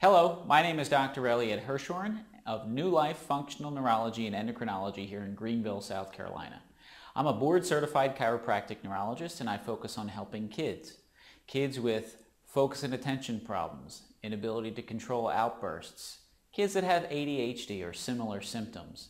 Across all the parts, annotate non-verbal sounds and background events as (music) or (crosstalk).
Hello, my name is Dr. Elliot Hirschhorn of New Life Functional Neurology and Endocrinology here in Greenville, South Carolina. I'm a board certified chiropractic neurologist and I focus on helping kids. Kids with focus and attention problems, inability to control outbursts, kids that have ADHD or similar symptoms.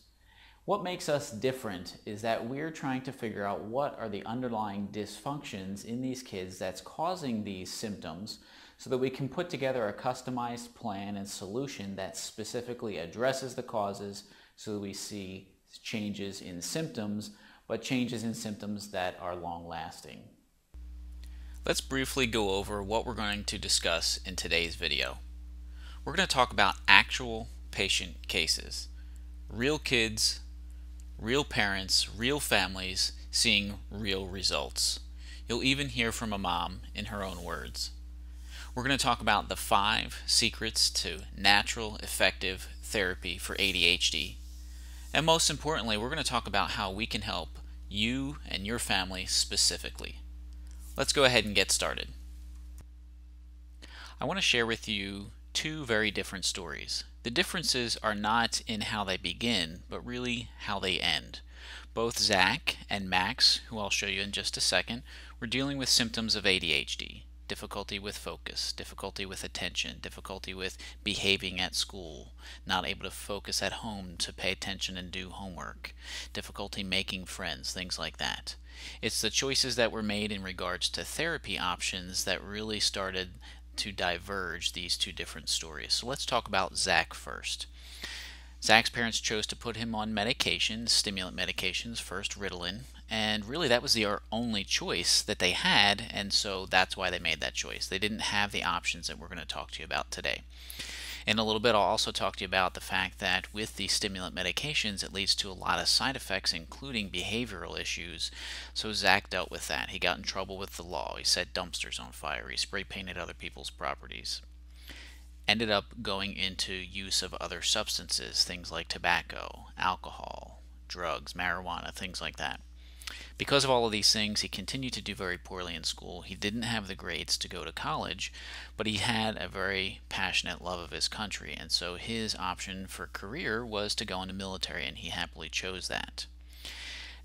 What makes us different is that we're trying to figure out what are the underlying dysfunctions in these kids that's causing these symptoms so that we can put together a customized plan and solution that specifically addresses the causes so that we see changes in symptoms, but changes in symptoms that are long lasting. Let's briefly go over what we're going to discuss in today's video. We're going to talk about actual patient cases, real kids real parents, real families seeing real results. You'll even hear from a mom in her own words. We're going to talk about the five secrets to natural, effective therapy for ADHD. And most importantly, we're going to talk about how we can help you and your family specifically. Let's go ahead and get started. I want to share with you two very different stories. The differences are not in how they begin, but really how they end. Both Zach and Max, who I'll show you in just a second, were dealing with symptoms of ADHD difficulty with focus, difficulty with attention, difficulty with behaving at school, not able to focus at home to pay attention and do homework, difficulty making friends, things like that. It's the choices that were made in regards to therapy options that really started to diverge these two different stories. So let's talk about Zach first. Zach's parents chose to put him on medication, stimulant medications, first Ritalin, and really that was the only choice that they had, and so that's why they made that choice. They didn't have the options that we're going to talk to you about today. In a little bit, I'll also talk to you about the fact that with these stimulant medications, it leads to a lot of side effects, including behavioral issues. So Zach dealt with that. He got in trouble with the law. He set dumpsters on fire. He spray painted other people's properties. Ended up going into use of other substances, things like tobacco, alcohol, drugs, marijuana, things like that. Because of all of these things, he continued to do very poorly in school. He didn't have the grades to go to college, but he had a very passionate love of his country, and so his option for career was to go into military, and he happily chose that.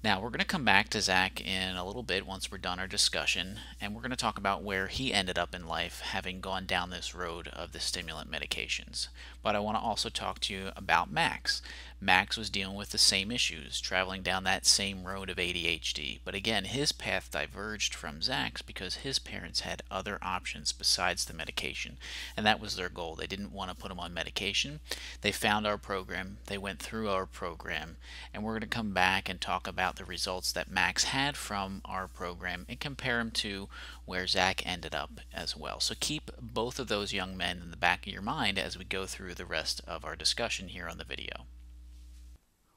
Now, we're going to come back to Zach in a little bit once we're done our discussion, and we're going to talk about where he ended up in life having gone down this road of the stimulant medications. But I want to also talk to you about Max. Max was dealing with the same issues, traveling down that same road of ADHD. But again, his path diverged from Zach's because his parents had other options besides the medication. And that was their goal. They didn't want to put him on medication. They found our program, they went through our program, and we're going to come back and talk about the results that Max had from our program and compare them to where Zach ended up as well. So keep both of those young men in the back of your mind as we go through the rest of our discussion here on the video.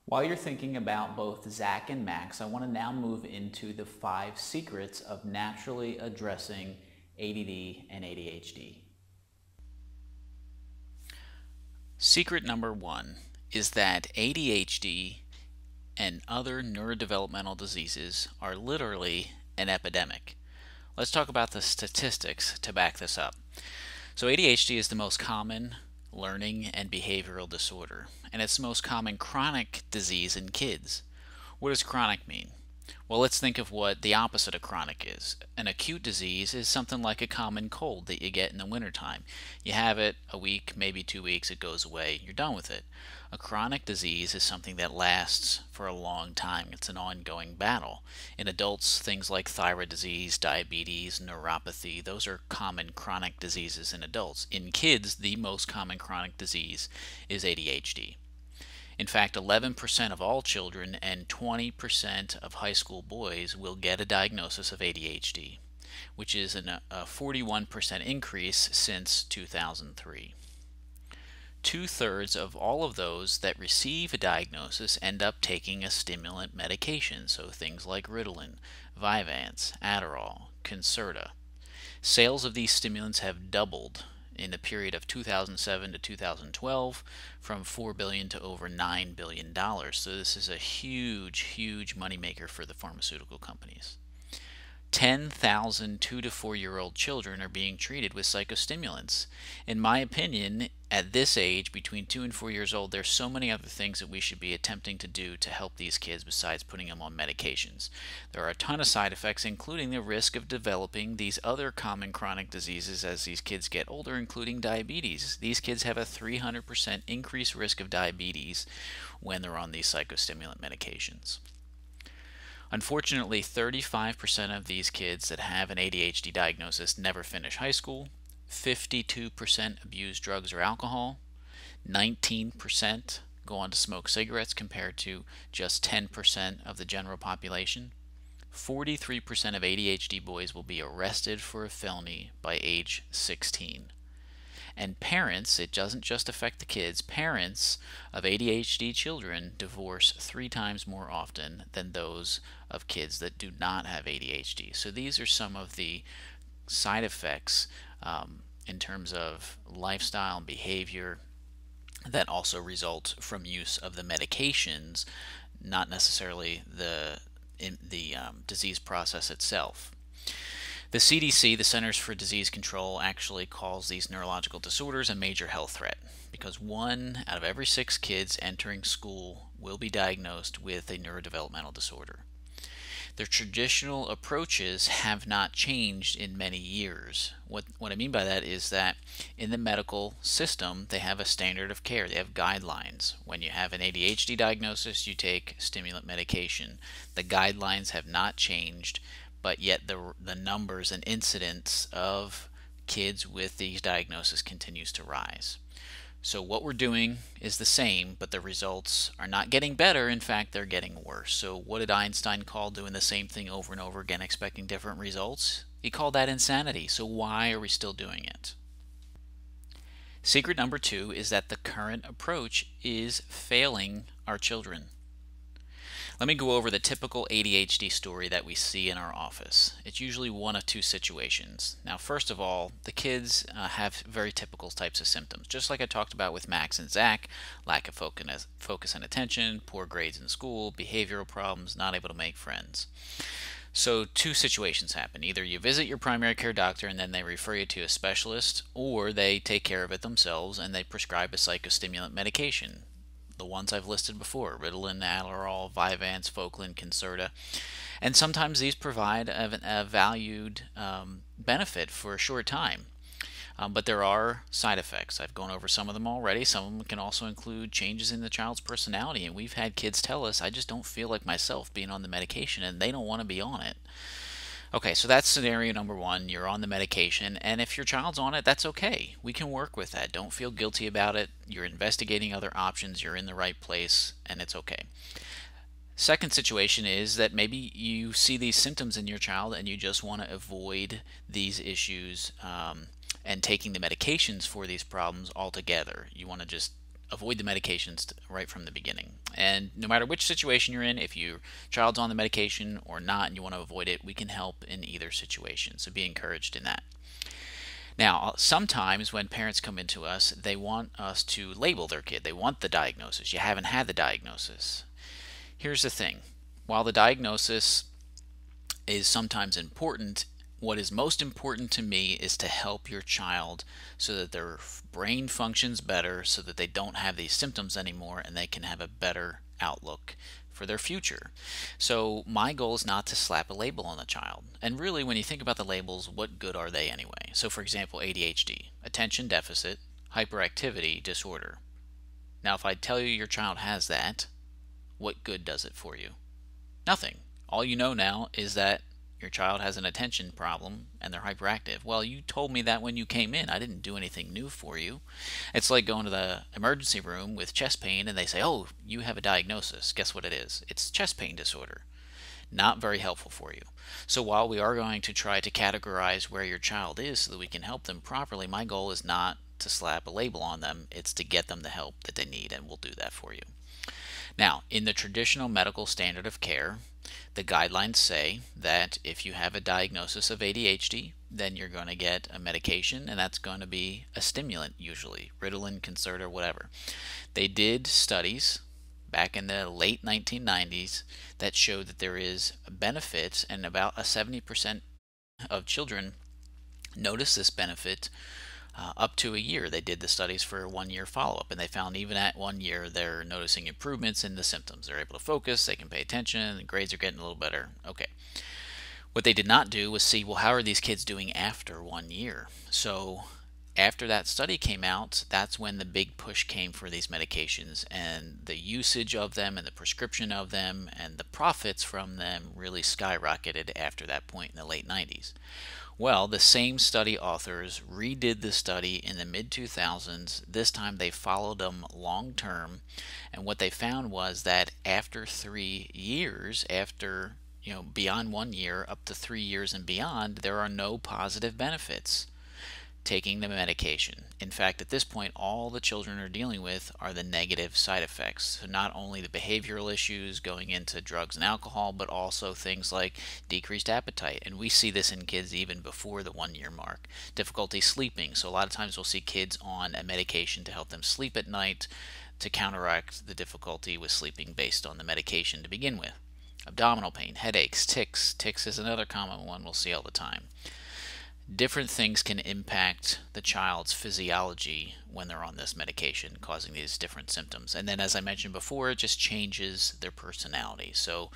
While you're thinking about both Zach and Max, I want to now move into the five secrets of naturally addressing ADD and ADHD. Secret number one is that ADHD and other neurodevelopmental diseases are literally an epidemic. Let's talk about the statistics to back this up. So ADHD is the most common learning and behavioral disorder, and it's the most common chronic disease in kids. What does chronic mean? Well, let's think of what the opposite of chronic is. An acute disease is something like a common cold that you get in the wintertime. You have it a week, maybe two weeks, it goes away, you're done with it. A chronic disease is something that lasts for a long time. It's an ongoing battle. In adults, things like thyroid disease, diabetes, neuropathy, those are common chronic diseases in adults. In kids, the most common chronic disease is ADHD. In fact, 11% of all children and 20% of high school boys will get a diagnosis of ADHD, which is an, a 41% increase since 2003. Two thirds of all of those that receive a diagnosis end up taking a stimulant medication, so things like Ritalin, Vyvanse, Adderall, Concerta. Sales of these stimulants have doubled in the period of 2007 to 2012 from 4 billion to over 9 billion dollars. So this is a huge huge moneymaker for the pharmaceutical companies. 10,000 two to four year old children are being treated with psychostimulants. In my opinion, at this age, between two and four years old, there's so many other things that we should be attempting to do to help these kids besides putting them on medications. There are a ton of side effects, including the risk of developing these other common chronic diseases as these kids get older, including diabetes. These kids have a 300% increased risk of diabetes when they're on these psychostimulant medications. Unfortunately, 35% of these kids that have an ADHD diagnosis never finish high school, 52% abuse drugs or alcohol, 19% go on to smoke cigarettes compared to just 10% of the general population. 43% of ADHD boys will be arrested for a felony by age 16. And parents, it doesn't just affect the kids, parents of ADHD children divorce three times more often than those of kids that do not have ADHD. So these are some of the side effects um, in terms of lifestyle and behavior that also result from use of the medications, not necessarily the in the um, disease process itself. The CDC, the Centers for Disease Control, actually calls these neurological disorders a major health threat because one out of every six kids entering school will be diagnosed with a neurodevelopmental disorder. The traditional approaches have not changed in many years. What, what I mean by that is that in the medical system, they have a standard of care. They have guidelines. When you have an ADHD diagnosis, you take stimulant medication. The guidelines have not changed but yet the, the numbers and incidence of kids with these diagnoses continues to rise. So what we're doing is the same, but the results are not getting better. In fact, they're getting worse. So what did Einstein call doing the same thing over and over again, expecting different results? He called that insanity. So why are we still doing it? Secret number two is that the current approach is failing our children. Let me go over the typical ADHD story that we see in our office. It's usually one of two situations. Now, first of all, the kids uh, have very typical types of symptoms, just like I talked about with Max and Zach lack of focus, focus and attention, poor grades in school, behavioral problems, not able to make friends. So, two situations happen. Either you visit your primary care doctor and then they refer you to a specialist, or they take care of it themselves and they prescribe a psychostimulant medication the ones I've listed before Ritalin, Adderall, Vyvanse, Focalin, Concerta. And sometimes these provide a, a valued um, benefit for a short time. Um, but there are side effects. I've gone over some of them already. Some of them can also include changes in the child's personality. And we've had kids tell us, I just don't feel like myself being on the medication, and they don't want to be on it. Okay, so that's scenario number one. You're on the medication, and if your child's on it, that's okay. We can work with that. Don't feel guilty about it. You're investigating other options, you're in the right place, and it's okay. Second situation is that maybe you see these symptoms in your child and you just want to avoid these issues um, and taking the medications for these problems altogether. You want to just avoid the medications right from the beginning. And no matter which situation you're in, if your child's on the medication or not and you want to avoid it, we can help in either situation. So be encouraged in that. Now, uh, sometimes when parents come into us, they want us to label their kid. They want the diagnosis. You haven't had the diagnosis. Here's the thing. While the diagnosis is sometimes important, what is most important to me is to help your child so that their brain functions better, so that they don't have these symptoms anymore, and they can have a better outlook for their future. So my goal is not to slap a label on the child. And really, when you think about the labels, what good are they anyway? So for example, ADHD, attention deficit, hyperactivity disorder. Now if I tell you your child has that, what good does it for you? Nothing. All you know now is that your child has an attention problem and they're hyperactive. Well, you told me that when you came in. I didn't do anything new for you. It's like going to the emergency room with chest pain and they say, oh, you have a diagnosis. Guess what it is? It's chest pain disorder. Not very helpful for you. So while we are going to try to categorize where your child is so that we can help them properly, my goal is not to slap a label on them. It's to get them the help that they need and we'll do that for you. Now, in the traditional medical standard of care, the guidelines say that if you have a diagnosis of ADHD, then you're going to get a medication, and that's going to be a stimulant usually, Ritalin, Concerta, whatever. They did studies back in the late 1990s that showed that there is benefits and about a 70% of children notice this benefit uh, up to a year. They did the studies for one year follow up, and they found even at one year they're noticing improvements in the symptoms. They're able to focus, they can pay attention, grades are getting a little better. Okay. What they did not do was see, well, how are these kids doing after one year? So after that study came out, that's when the big push came for these medications and the usage of them and the prescription of them and the profits from them really skyrocketed after that point in the late 90s. Well, the same study authors redid the study in the mid 2000s. This time they followed them long term, and what they found was that after three years, after you know beyond one year, up to three years and beyond, there are no positive benefits taking the medication. In fact, at this point, all the children are dealing with are the negative side effects. So, not only the behavioral issues going into drugs and alcohol, but also things like decreased appetite. And we see this in kids even before the one year mark. Difficulty sleeping. So, a lot of times we'll see kids on a medication to help them sleep at night to counteract the difficulty with sleeping based on the medication to begin with. Abdominal pain, headaches, tics. Tics is another common one we'll see all the time different things can impact the child's physiology when they're on this medication, causing these different symptoms. And then, as I mentioned before, it just changes their personality. So,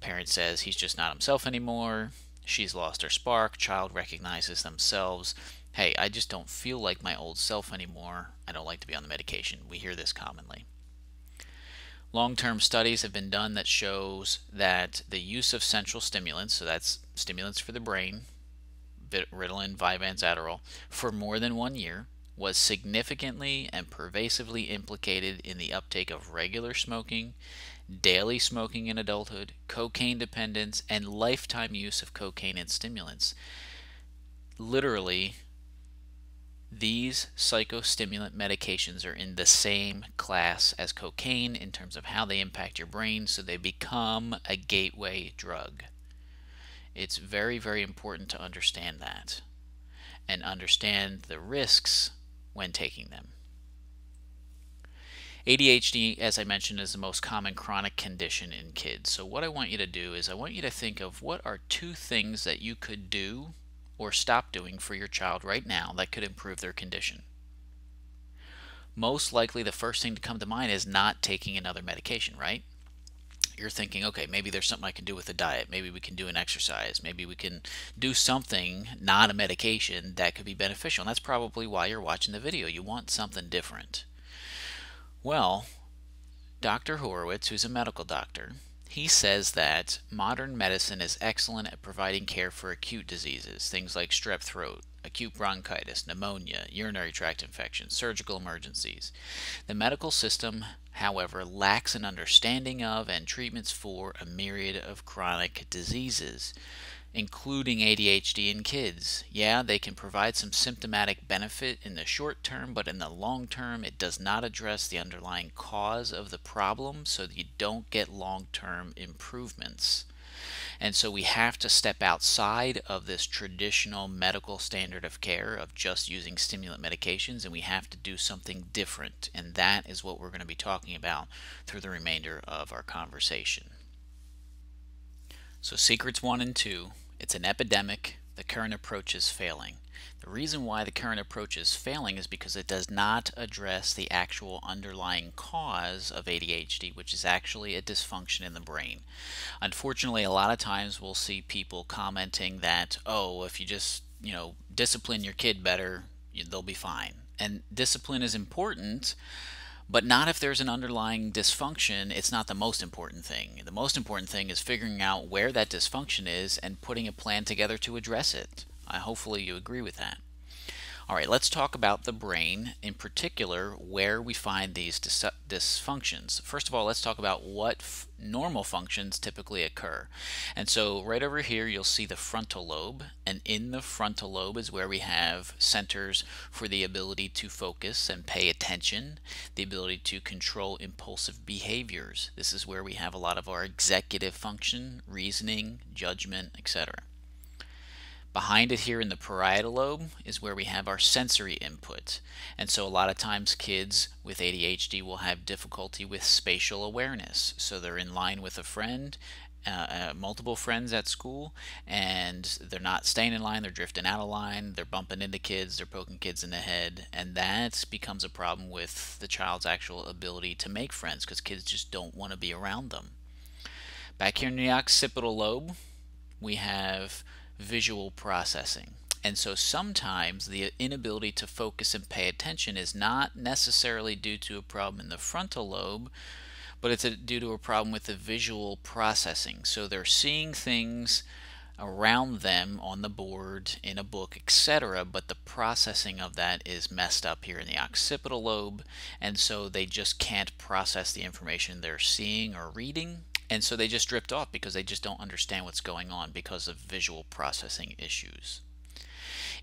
parent says he's just not himself anymore. She's lost her spark. Child recognizes themselves. Hey, I just don't feel like my old self anymore. I don't like to be on the medication. We hear this commonly. Long-term studies have been done that shows that the use of central stimulants, so that's stimulants for the brain, Ritalin, Vyvanse, Adderall for more than one year was significantly and pervasively implicated in the uptake of regular smoking, daily smoking in adulthood, cocaine dependence, and lifetime use of cocaine and stimulants. Literally, these psychostimulant medications are in the same class as cocaine in terms of how they impact your brain, so they become a gateway drug. It's very, very important to understand that and understand the risks when taking them. ADHD, as I mentioned, is the most common chronic condition in kids. So what I want you to do is I want you to think of what are two things that you could do or stop doing for your child right now that could improve their condition. Most likely the first thing to come to mind is not taking another medication, right? You're thinking, okay, maybe there's something I can do with the diet. Maybe we can do an exercise. Maybe we can do something, not a medication, that could be beneficial. And that's probably why you're watching the video. You want something different. Well, Dr. Horowitz, who's a medical doctor, he says that modern medicine is excellent at providing care for acute diseases, things like strep throat, acute bronchitis, pneumonia, urinary tract infections, surgical emergencies. The medical system, however, lacks an understanding of and treatments for a myriad of chronic diseases including ADHD in kids. Yeah, they can provide some symptomatic benefit in the short term, but in the long term, it does not address the underlying cause of the problem, so you don't get long term improvements. And so we have to step outside of this traditional medical standard of care of just using stimulant medications, and we have to do something different. And that is what we're going to be talking about through the remainder of our conversation. So, secrets one and two it's an epidemic. The current approach is failing. The reason why the current approach is failing is because it does not address the actual underlying cause of ADHD, which is actually a dysfunction in the brain. Unfortunately, a lot of times we'll see people commenting that, oh, if you just, you know, discipline your kid better, they'll be fine. And discipline is important, but not if there's an underlying dysfunction. It's not the most important thing. The most important thing is figuring out where that dysfunction is and putting a plan together to address it. Uh, hopefully, you agree with that. All right, let's talk about the brain, in particular, where we find these dis dysfunctions. First of all, let's talk about what normal functions typically occur. And so right over here, you'll see the frontal lobe, and in the frontal lobe is where we have centers for the ability to focus and pay attention, the ability to control impulsive behaviors. This is where we have a lot of our executive function, reasoning, judgment, etc. Behind it here in the parietal lobe is where we have our sensory input. And so a lot of times kids with ADHD will have difficulty with spatial awareness. So they're in line with a friend uh, uh, multiple friends at school and they're not staying in line, they're drifting out of line, they're bumping into kids, they're poking kids in the head, and that becomes a problem with the child's actual ability to make friends because kids just don't want to be around them. Back here in the occipital lobe, we have visual processing. And so sometimes the inability to focus and pay attention is not necessarily due to a problem in the frontal lobe, but it's due to a problem with the visual processing. So they're seeing things around them on the board, in a book, etc., but the processing of that is messed up here in the occipital lobe, and so they just can't process the information they're seeing or reading, and so they just drift off because they just don't understand what's going on because of visual processing issues.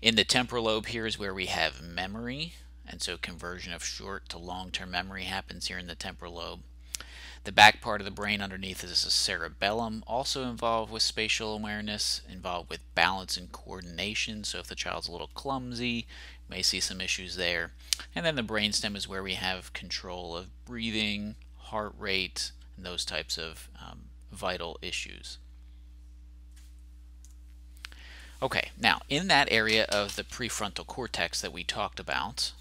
In the temporal lobe here is where we have memory, and so conversion of short to long-term memory happens here in the temporal lobe. The back part of the brain underneath is a cerebellum, also involved with spatial awareness, involved with balance and coordination. So if the child's a little clumsy, may see some issues there. And then the brainstem is where we have control of breathing, heart rate, and those types of um, vital issues. Okay, now in that area of the prefrontal cortex that we talked about,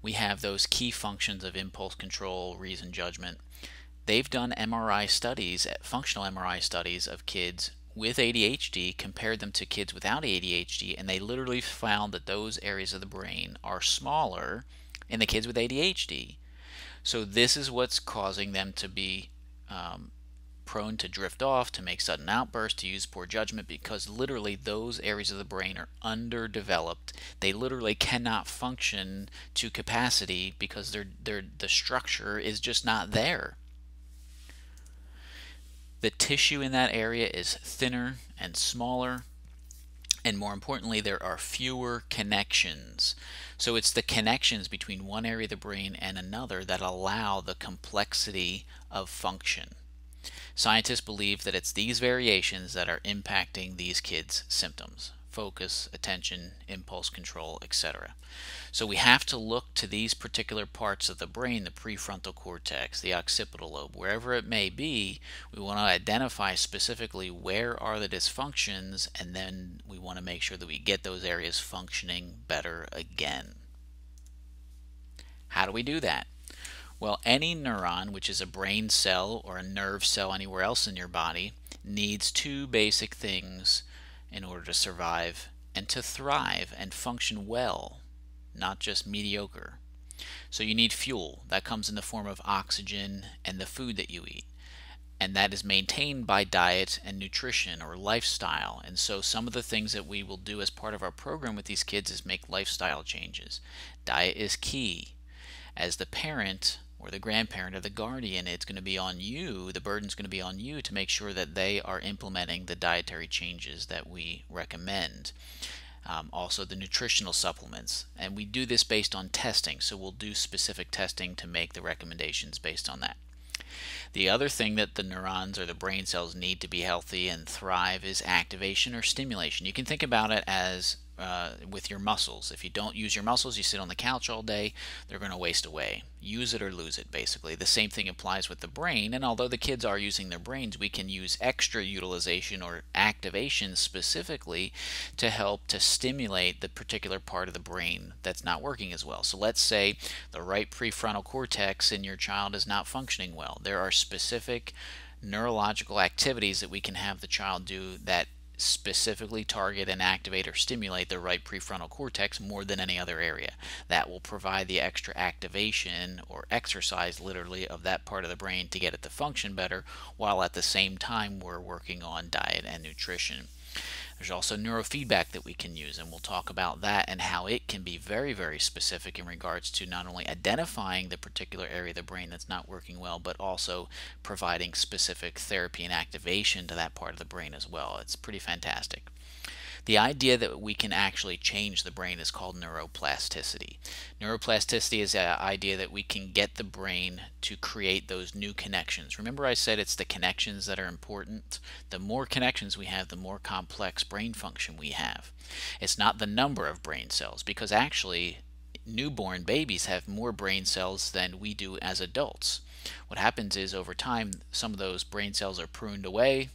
we have those key functions of impulse control, reason, judgment, they've done MRI studies, functional MRI studies of kids with ADHD, compared them to kids without ADHD, and they literally found that those areas of the brain are smaller in the kids with ADHD. So this is what's causing them to be um, prone to drift off, to make sudden outbursts, to use poor judgment, because literally those areas of the brain are underdeveloped. They literally cannot function to capacity because they're, the structure is just not there. The tissue in that area is thinner and smaller, and more importantly, there are fewer connections. So it's the connections between one area of the brain and another that allow the complexity of function. Scientists believe that it's these variations that are impacting these kids' symptoms focus, attention, impulse control, etc. So we have to look to these particular parts of the brain, the prefrontal cortex, the occipital lobe, wherever it may be, we want to identify specifically where are the dysfunctions and then we want to make sure that we get those areas functioning better again. How do we do that? Well, any neuron, which is a brain cell or a nerve cell anywhere else in your body, needs two basic things in order to survive and to thrive and function well, not just mediocre. So you need fuel. That comes in the form of oxygen and the food that you eat. And that is maintained by diet and nutrition or lifestyle. And so some of the things that we will do as part of our program with these kids is make lifestyle changes. Diet is key. As the parent, or the grandparent or the guardian, it's going to be on you, the burden's going to be on you to make sure that they are implementing the dietary changes that we recommend. Um, also the nutritional supplements and we do this based on testing so we'll do specific testing to make the recommendations based on that the other thing that the neurons or the brain cells need to be healthy and thrive is activation or stimulation you can think about it as uh, with your muscles. If you don't use your muscles, you sit on the couch all day, they're going to waste away. Use it or lose it, basically. The same thing applies with the brain, and although the kids are using their brains, we can use extra utilization or activation specifically to help to stimulate the particular part of the brain that's not working as well. So let's say the right prefrontal cortex in your child is not functioning well. There are specific neurological activities that we can have the child do that specifically target and activate or stimulate the right prefrontal cortex more than any other area. That will provide the extra activation or exercise literally of that part of the brain to get it to function better while at the same time we're working on diet and nutrition. There's also neurofeedback that we can use, and we'll talk about that and how it can be very, very specific in regards to not only identifying the particular area of the brain that's not working well, but also providing specific therapy and activation to that part of the brain as well. It's pretty fantastic. The idea that we can actually change the brain is called neuroplasticity. Neuroplasticity is the idea that we can get the brain to create those new connections. Remember I said it's the connections that are important? The more connections we have, the more complex brain function we have. It's not the number of brain cells because actually newborn babies have more brain cells than we do as adults. What happens is over time, some of those brain cells are pruned away,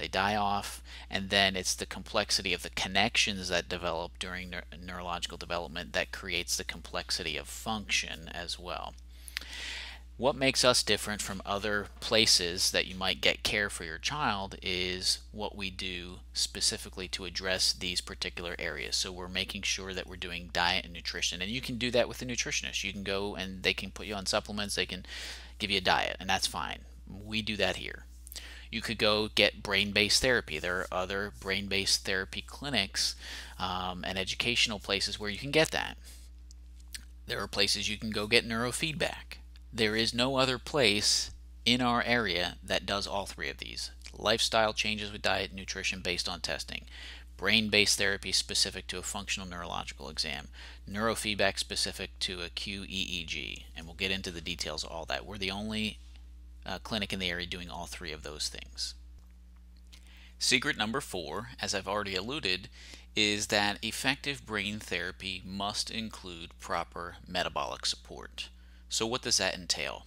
they die off, and then it's the complexity of the connections that develop during neurological development that creates the complexity of function as well. What makes us different from other places that you might get care for your child is what we do specifically to address these particular areas. So we're making sure that we're doing diet and nutrition. And you can do that with a nutritionist. You can go and they can put you on supplements, they can give you a diet, and that's fine. We do that here. You could go get brain based therapy. There are other brain based therapy clinics um, and educational places where you can get that. There are places you can go get neurofeedback. There is no other place in our area that does all three of these. Lifestyle changes with diet and nutrition based on testing. Brain-based therapy specific to a functional neurological exam. Neurofeedback specific to a QEEG. And we'll get into the details of all that. We're the only uh, clinic in the area doing all three of those things. Secret number four, as I've already alluded, is that effective brain therapy must include proper metabolic support. So what does that entail?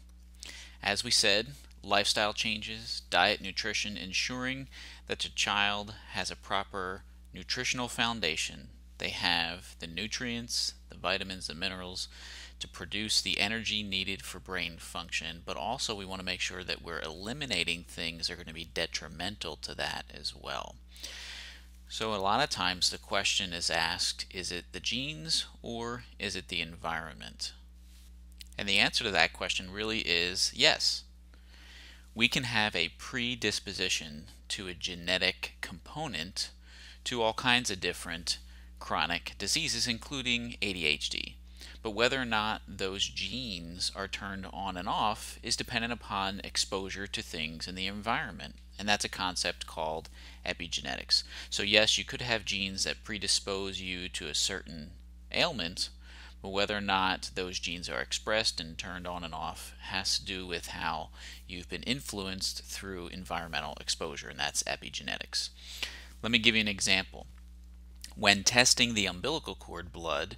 As we said, lifestyle changes, diet, nutrition, ensuring that the child has a proper nutritional foundation. They have the nutrients, the vitamins, the minerals to produce the energy needed for brain function, but also we want to make sure that we're eliminating things that are going to be detrimental to that as well. So a lot of times the question is asked, is it the genes or is it the environment? And the answer to that question really is yes. We can have a predisposition to a genetic component to all kinds of different chronic diseases, including ADHD. But whether or not those genes are turned on and off is dependent upon exposure to things in the environment. And that's a concept called epigenetics. So, yes, you could have genes that predispose you to a certain ailment, but whether or not those genes are expressed and turned on and off has to do with how you've been influenced through environmental exposure, and that's epigenetics. Let me give you an example. When testing the umbilical cord blood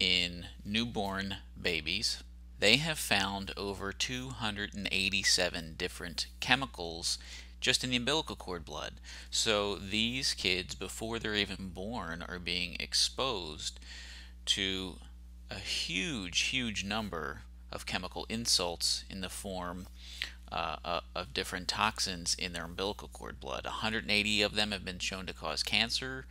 in newborn babies, they have found over 287 different chemicals just in the umbilical cord blood. So these kids, before they're even born, are being exposed to a huge, huge number of chemical insults in the form uh, uh, of different toxins in their umbilical cord blood. 180 of them have been shown to cause cancer,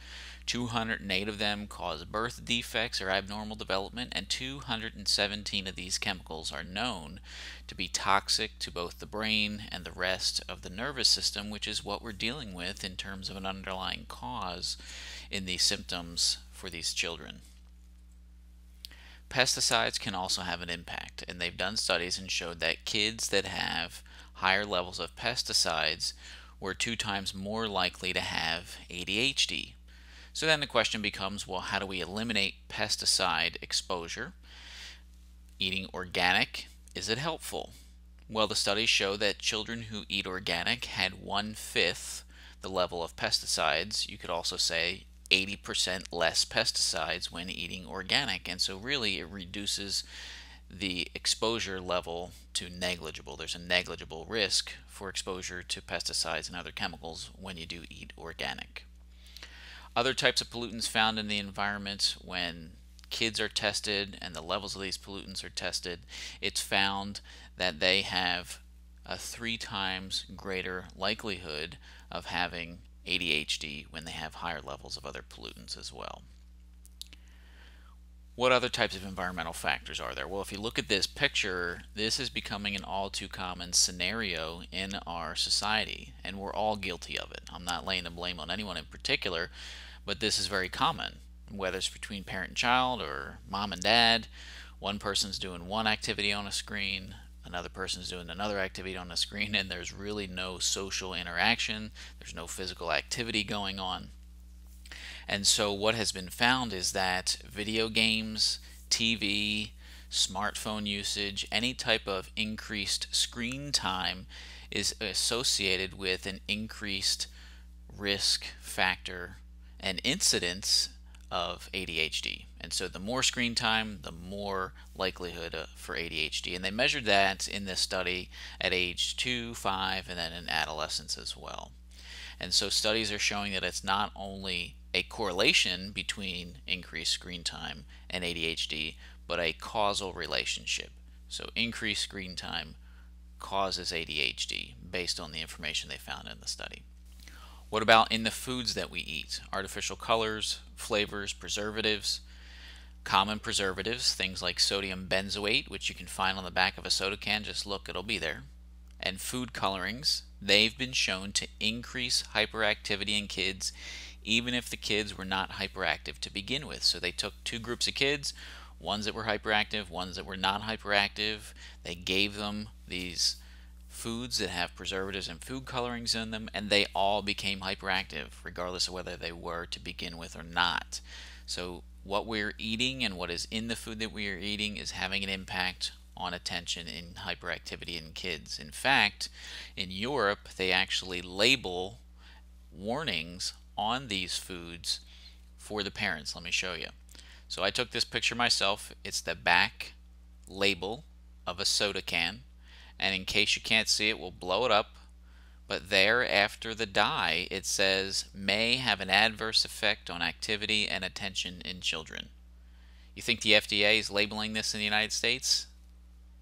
208 of them cause birth defects or abnormal development, and 217 of these chemicals are known to be toxic to both the brain and the rest of the nervous system, which is what we're dealing with in terms of an underlying cause in these symptoms for these children. Pesticides can also have an impact, and they've done studies and showed that kids that have higher levels of pesticides were two times more likely to have ADHD. So then the question becomes well, how do we eliminate pesticide exposure? Eating organic, is it helpful? Well, the studies show that children who eat organic had one fifth the level of pesticides. You could also say 80% less pesticides when eating organic. And so, really, it reduces the exposure level to negligible. There's a negligible risk for exposure to pesticides and other chemicals when you do eat organic. Other types of pollutants found in the environment when kids are tested and the levels of these pollutants are tested, it's found that they have a three times greater likelihood of having ADHD when they have higher levels of other pollutants as well. What other types of environmental factors are there? Well, if you look at this picture, this is becoming an all too common scenario in our society, and we're all guilty of it. I'm not laying the blame on anyone in particular, but this is very common, whether it's between parent and child or mom and dad. One person's doing one activity on a screen, another person's doing another activity on a screen and there's really no social interaction, there's no physical activity going on. And so what has been found is that video games, TV, smartphone usage, any type of increased screen time is associated with an increased risk factor and incidence of ADHD. And so the more screen time, the more likelihood uh, for ADHD. And they measured that in this study at age 2, 5, and then in adolescence as well. And so studies are showing that it's not only a correlation between increased screen time and ADHD, but a causal relationship. So increased screen time causes ADHD based on the information they found in the study. What about in the foods that we eat? Artificial colors, flavors, preservatives. Common preservatives, things like sodium benzoate, which you can find on the back of a soda can, just look, it'll be there. And food colorings, they've been shown to increase hyperactivity in kids even if the kids were not hyperactive to begin with. So they took two groups of kids, ones that were hyperactive, ones that were not hyperactive. They gave them these foods that have preservatives and food colorings in them, and they all became hyperactive, regardless of whether they were to begin with or not. So what we're eating and what is in the food that we are eating is having an impact on attention in hyperactivity in kids. In fact, in Europe, they actually label warnings on these foods for the parents. Let me show you. So I took this picture myself. It's the back label of a soda can. And in case you can't see it, we'll blow it up. But there, after the dye, it says, may have an adverse effect on activity and attention in children. You think the FDA is labeling this in the United States?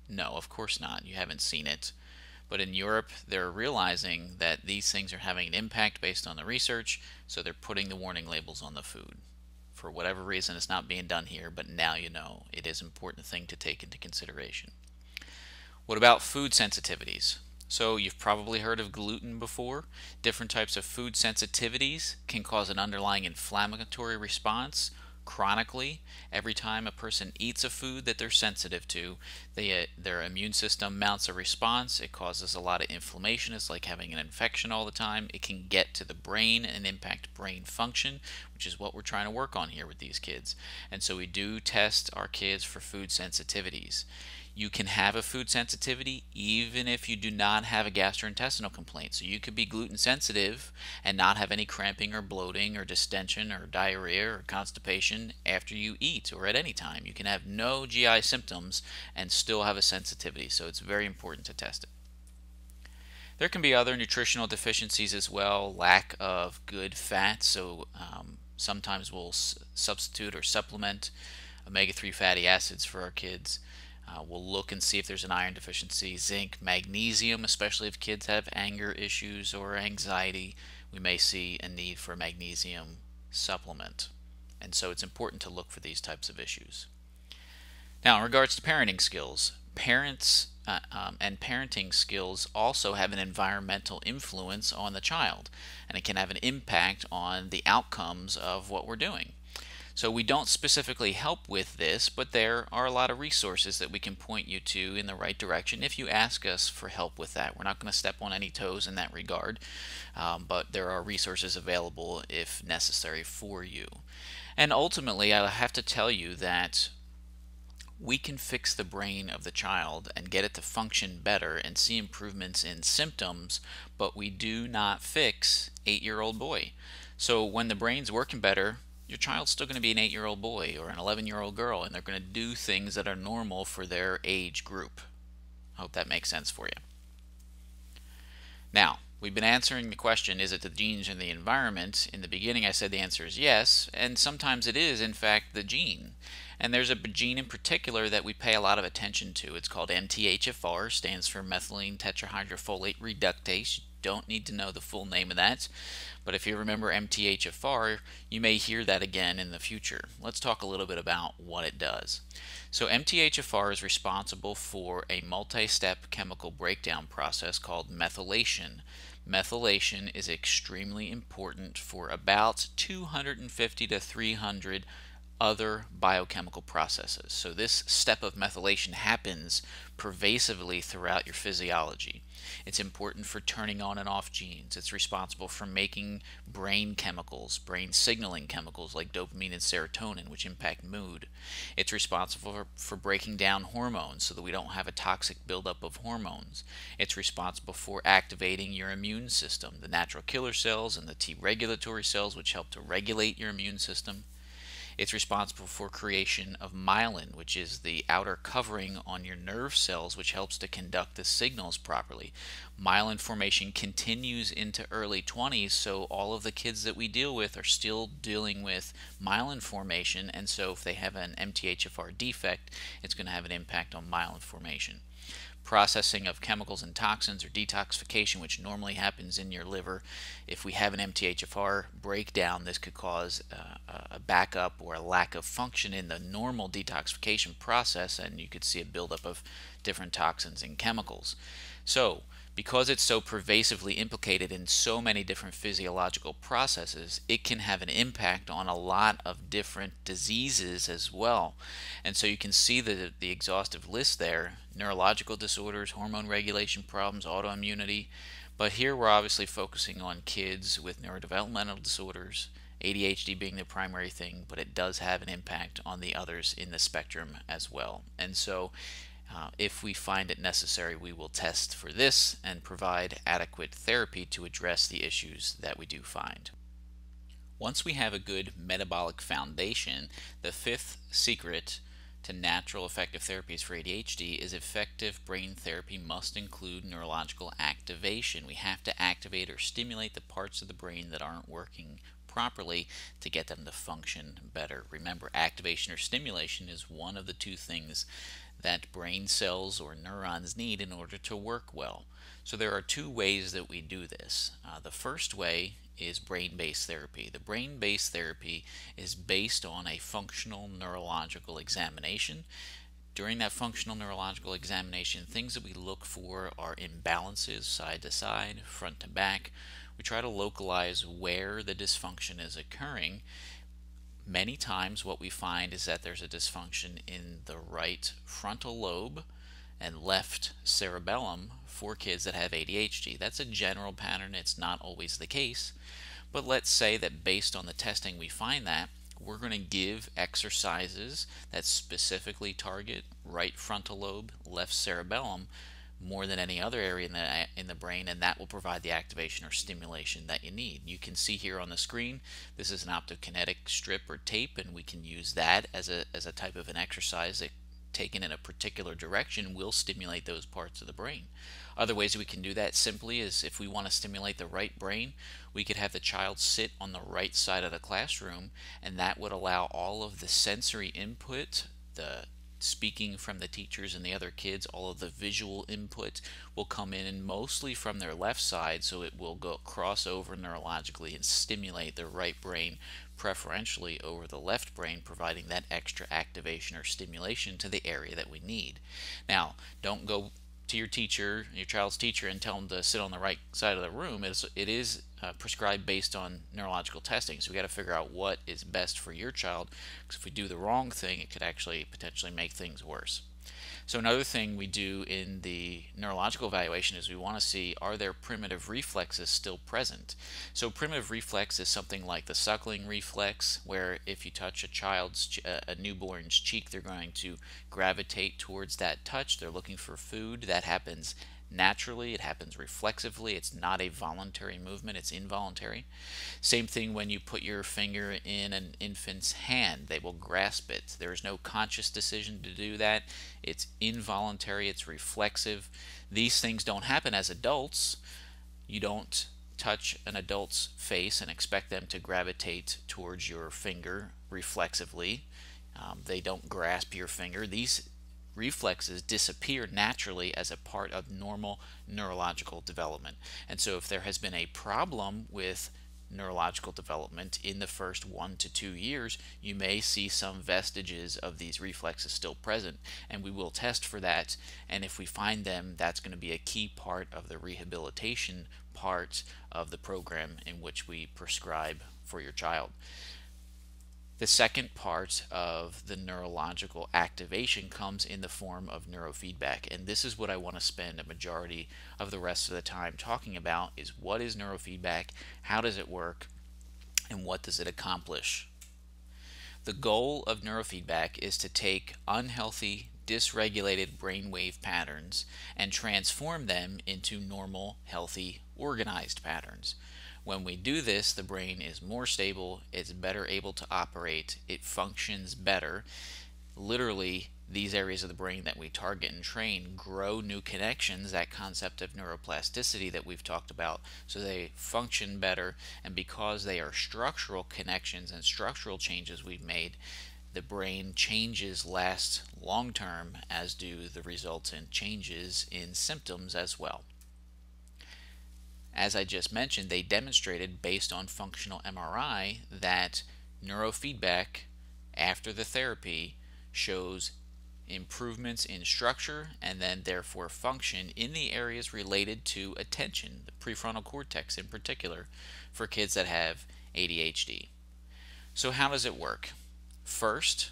No, of course not. You haven't seen it. But in Europe, they're realizing that these things are having an impact based on the research, so they're putting the warning labels on the food. For whatever reason, it's not being done here, but now you know it is an important thing to take into consideration. What about food sensitivities? So you've probably heard of gluten before. Different types of food sensitivities can cause an underlying inflammatory response chronically. Every time a person eats a food that they're sensitive to, they, uh, their immune system mounts a response. It causes a lot of inflammation. It's like having an infection all the time. It can get to the brain and impact brain function, which is what we're trying to work on here with these kids. And so we do test our kids for food sensitivities. You can have a food sensitivity even if you do not have a gastrointestinal complaint. So you could be gluten sensitive and not have any cramping or bloating or distension or diarrhea or constipation after you eat or at any time. You can have no GI symptoms and still have a sensitivity. So it's very important to test it. There can be other nutritional deficiencies as well, lack of good fats. So um, sometimes we'll substitute or supplement omega-3 fatty acids for our kids. Uh, we'll look and see if there's an iron deficiency, zinc, magnesium, especially if kids have anger issues or anxiety. We may see a need for a magnesium supplement. And so it's important to look for these types of issues. Now, in regards to parenting skills, parents uh, um, and parenting skills also have an environmental influence on the child, and it can have an impact on the outcomes of what we're doing. So we don't specifically help with this, but there are a lot of resources that we can point you to in the right direction if you ask us for help with that. We're not going to step on any toes in that regard, um, but there are resources available if necessary for you. And ultimately, I have to tell you that we can fix the brain of the child and get it to function better and see improvements in symptoms, but we do not fix eight-year-old boy. So when the brain's working better, your child's still going to be an 8-year-old boy or an 11-year-old girl and they're going to do things that are normal for their age group. I hope that makes sense for you. Now, we've been answering the question, is it the genes and the environment? In the beginning I said the answer is yes, and sometimes it is in fact the gene. And there's a gene in particular that we pay a lot of attention to. It's called MTHFR, stands for methylene tetrahydrofolate reductase. You don't need to know the full name of that. But if you remember MTHFR, you may hear that again in the future. Let's talk a little bit about what it does. So MTHFR is responsible for a multi-step chemical breakdown process called methylation. Methylation is extremely important for about 250 to 300 other biochemical processes. So this step of methylation happens pervasively throughout your physiology. It's important for turning on and off genes. It's responsible for making brain chemicals, brain signaling chemicals like dopamine and serotonin, which impact mood. It's responsible for, for breaking down hormones so that we don't have a toxic buildup of hormones. It's responsible for activating your immune system, the natural killer cells and the T regulatory cells, which help to regulate your immune system. It's responsible for creation of myelin, which is the outer covering on your nerve cells which helps to conduct the signals properly. Myelin formation continues into early 20s, so all of the kids that we deal with are still dealing with myelin formation, and so if they have an MTHFR defect, it's going to have an impact on myelin formation processing of chemicals and toxins or detoxification, which normally happens in your liver. If we have an MTHFR breakdown, this could cause uh, a backup or a lack of function in the normal detoxification process, and you could see a buildup of different toxins and chemicals. So, because it's so pervasively implicated in so many different physiological processes, it can have an impact on a lot of different diseases as well. And so you can see the, the exhaustive list there neurological disorders, hormone regulation problems, autoimmunity. But here we're obviously focusing on kids with neurodevelopmental disorders, ADHD being the primary thing, but it does have an impact on the others in the spectrum as well. And so uh, if we find it necessary, we will test for this and provide adequate therapy to address the issues that we do find. Once we have a good metabolic foundation, the fifth secret to natural effective therapies for ADHD is effective brain therapy must include neurological activation. We have to activate or stimulate the parts of the brain that aren't working properly to get them to function better. Remember, activation or stimulation is one of the two things that brain cells or neurons need in order to work well. So there are two ways that we do this. Uh, the first way is brain-based therapy. The brain-based therapy is based on a functional neurological examination. During that functional neurological examination, things that we look for are imbalances side to side, front to back. We try to localize where the dysfunction is occurring Many times what we find is that there's a dysfunction in the right frontal lobe and left cerebellum for kids that have ADHD. That's a general pattern. It's not always the case. But let's say that based on the testing we find that, we're going to give exercises that specifically target right frontal lobe, left cerebellum more than any other area in the, in the brain and that will provide the activation or stimulation that you need. You can see here on the screen this is an optokinetic strip or tape and we can use that as a, as a type of an exercise that taken in a particular direction will stimulate those parts of the brain. Other ways we can do that simply is if we want to stimulate the right brain, we could have the child sit on the right side of the classroom and that would allow all of the sensory input, the speaking from the teachers and the other kids, all of the visual input will come in and mostly from their left side, so it will go cross over neurologically and stimulate the right brain preferentially over the left brain, providing that extra activation or stimulation to the area that we need. Now, don't go to your teacher, your child's teacher, and tell them to sit on the right side of the room. It is, it is uh, prescribed based on neurological testing. So we got to figure out what is best for your child. Because if we do the wrong thing, it could actually potentially make things worse. So another thing we do in the neurological evaluation is we want to see are there primitive reflexes still present. So primitive reflex is something like the suckling reflex where if you touch a child's, uh, a newborn's cheek, they're going to gravitate towards that touch. They're looking for food. That happens naturally, it happens reflexively, it's not a voluntary movement, it's involuntary. Same thing when you put your finger in an infant's hand, they will grasp it. There is no conscious decision to do that, it's involuntary, it's reflexive. These things don't happen as adults. You don't touch an adult's face and expect them to gravitate towards your finger reflexively. Um, they don't grasp your finger. These reflexes disappear naturally as a part of normal neurological development. And so if there has been a problem with neurological development in the first one to two years, you may see some vestiges of these reflexes still present. And we will test for that. And if we find them, that's going to be a key part of the rehabilitation part of the program in which we prescribe for your child. The second part of the neurological activation comes in the form of neurofeedback. And this is what I want to spend a majority of the rest of the time talking about is what is neurofeedback, how does it work, and what does it accomplish. The goal of neurofeedback is to take unhealthy, dysregulated brainwave patterns and transform them into normal, healthy, organized patterns. When we do this, the brain is more stable, it's better able to operate, it functions better. Literally, these areas of the brain that we target and train grow new connections, that concept of neuroplasticity that we've talked about, so they function better. And because they are structural connections and structural changes we've made, the brain changes last long term, as do the resultant changes in symptoms as well. As I just mentioned, they demonstrated based on functional MRI that neurofeedback after the therapy shows improvements in structure and then therefore function in the areas related to attention, the prefrontal cortex in particular, for kids that have ADHD. So, how does it work? First,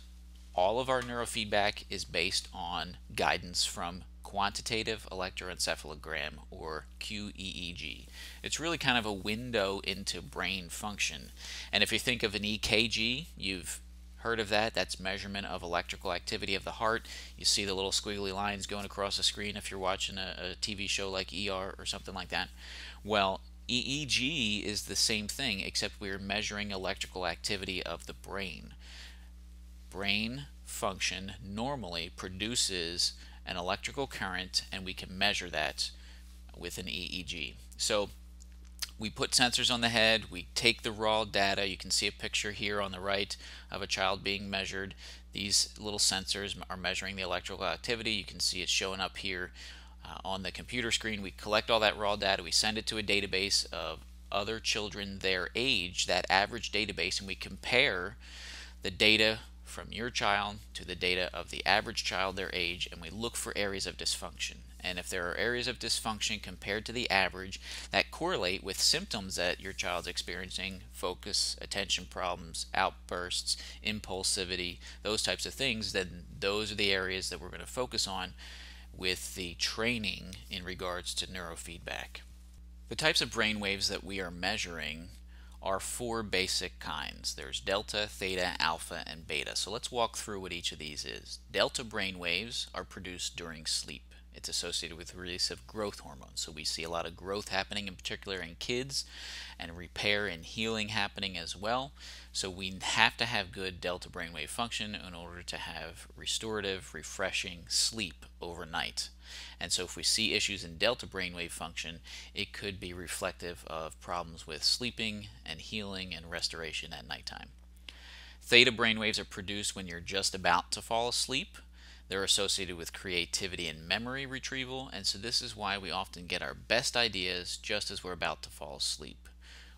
all of our neurofeedback is based on guidance from quantitative electroencephalogram or QEEG. It's really kind of a window into brain function. And if you think of an EKG, you've heard of that. That's measurement of electrical activity of the heart. You see the little squiggly lines going across the screen if you're watching a, a TV show like ER or something like that. Well, EEG is the same thing except we're measuring electrical activity of the brain. Brain function normally produces an electrical current and we can measure that with an EEG. So we put sensors on the head, we take the raw data. You can see a picture here on the right of a child being measured. These little sensors are measuring the electrical activity. You can see it showing up here uh, on the computer screen. We collect all that raw data, we send it to a database of other children their age, that average database, and we compare the data from your child to the data of the average child their age and we look for areas of dysfunction. And if there are areas of dysfunction compared to the average that correlate with symptoms that your child's experiencing, focus, attention problems, outbursts, impulsivity, those types of things, then those are the areas that we're going to focus on with the training in regards to neurofeedback. The types of brain waves that we are measuring are four basic kinds. There's delta, theta, alpha, and beta. So let's walk through what each of these is. Delta brain waves are produced during sleep. It's associated with release of growth hormones. So we see a lot of growth happening, in particular in kids, and repair and healing happening as well. So we have to have good delta brainwave function in order to have restorative, refreshing sleep overnight. And so if we see issues in delta brainwave function, it could be reflective of problems with sleeping and healing and restoration at nighttime. Theta brainwaves are produced when you're just about to fall asleep. They're associated with creativity and memory retrieval, and so this is why we often get our best ideas just as we're about to fall asleep.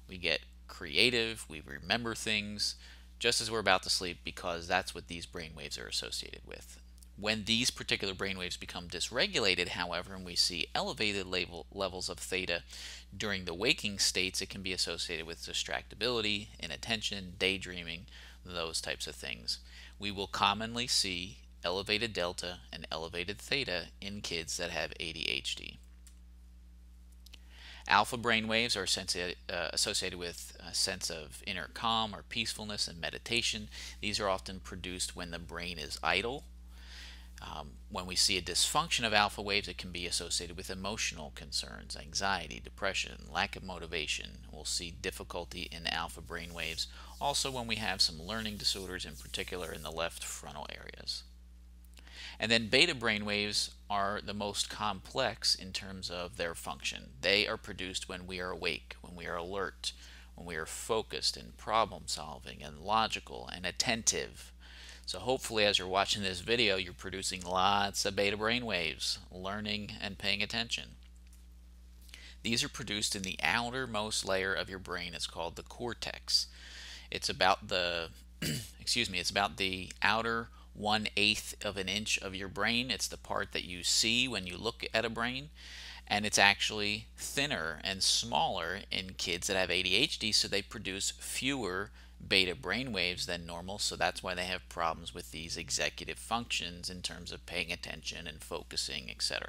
We get creative, we remember things just as we're about to sleep because that's what these brain waves are associated with. When these particular brain waves become dysregulated, however, and we see elevated level, levels of theta during the waking states, it can be associated with distractibility, inattention, daydreaming, those types of things. We will commonly see elevated delta and elevated theta in kids that have ADHD. Alpha brain waves are uh, associated with a sense of inner calm or peacefulness and meditation. These are often produced when the brain is idle. Um, when we see a dysfunction of alpha waves, it can be associated with emotional concerns, anxiety, depression, lack of motivation. We'll see difficulty in alpha brain waves. Also, when we have some learning disorders, in particular in the left frontal areas. And then beta brain waves are the most complex in terms of their function. They are produced when we are awake, when we are alert, when we are focused and problem solving and logical and attentive. So hopefully as you're watching this video, you're producing lots of beta brain waves, learning and paying attention. These are produced in the outermost layer of your brain. It's called the cortex. It's about the, (clears throat) excuse me, it's about the outer one eighth of an inch of your brain. It's the part that you see when you look at a brain. And it's actually thinner and smaller in kids that have ADHD, so they produce fewer beta brain waves than normal. So that's why they have problems with these executive functions in terms of paying attention and focusing, etc.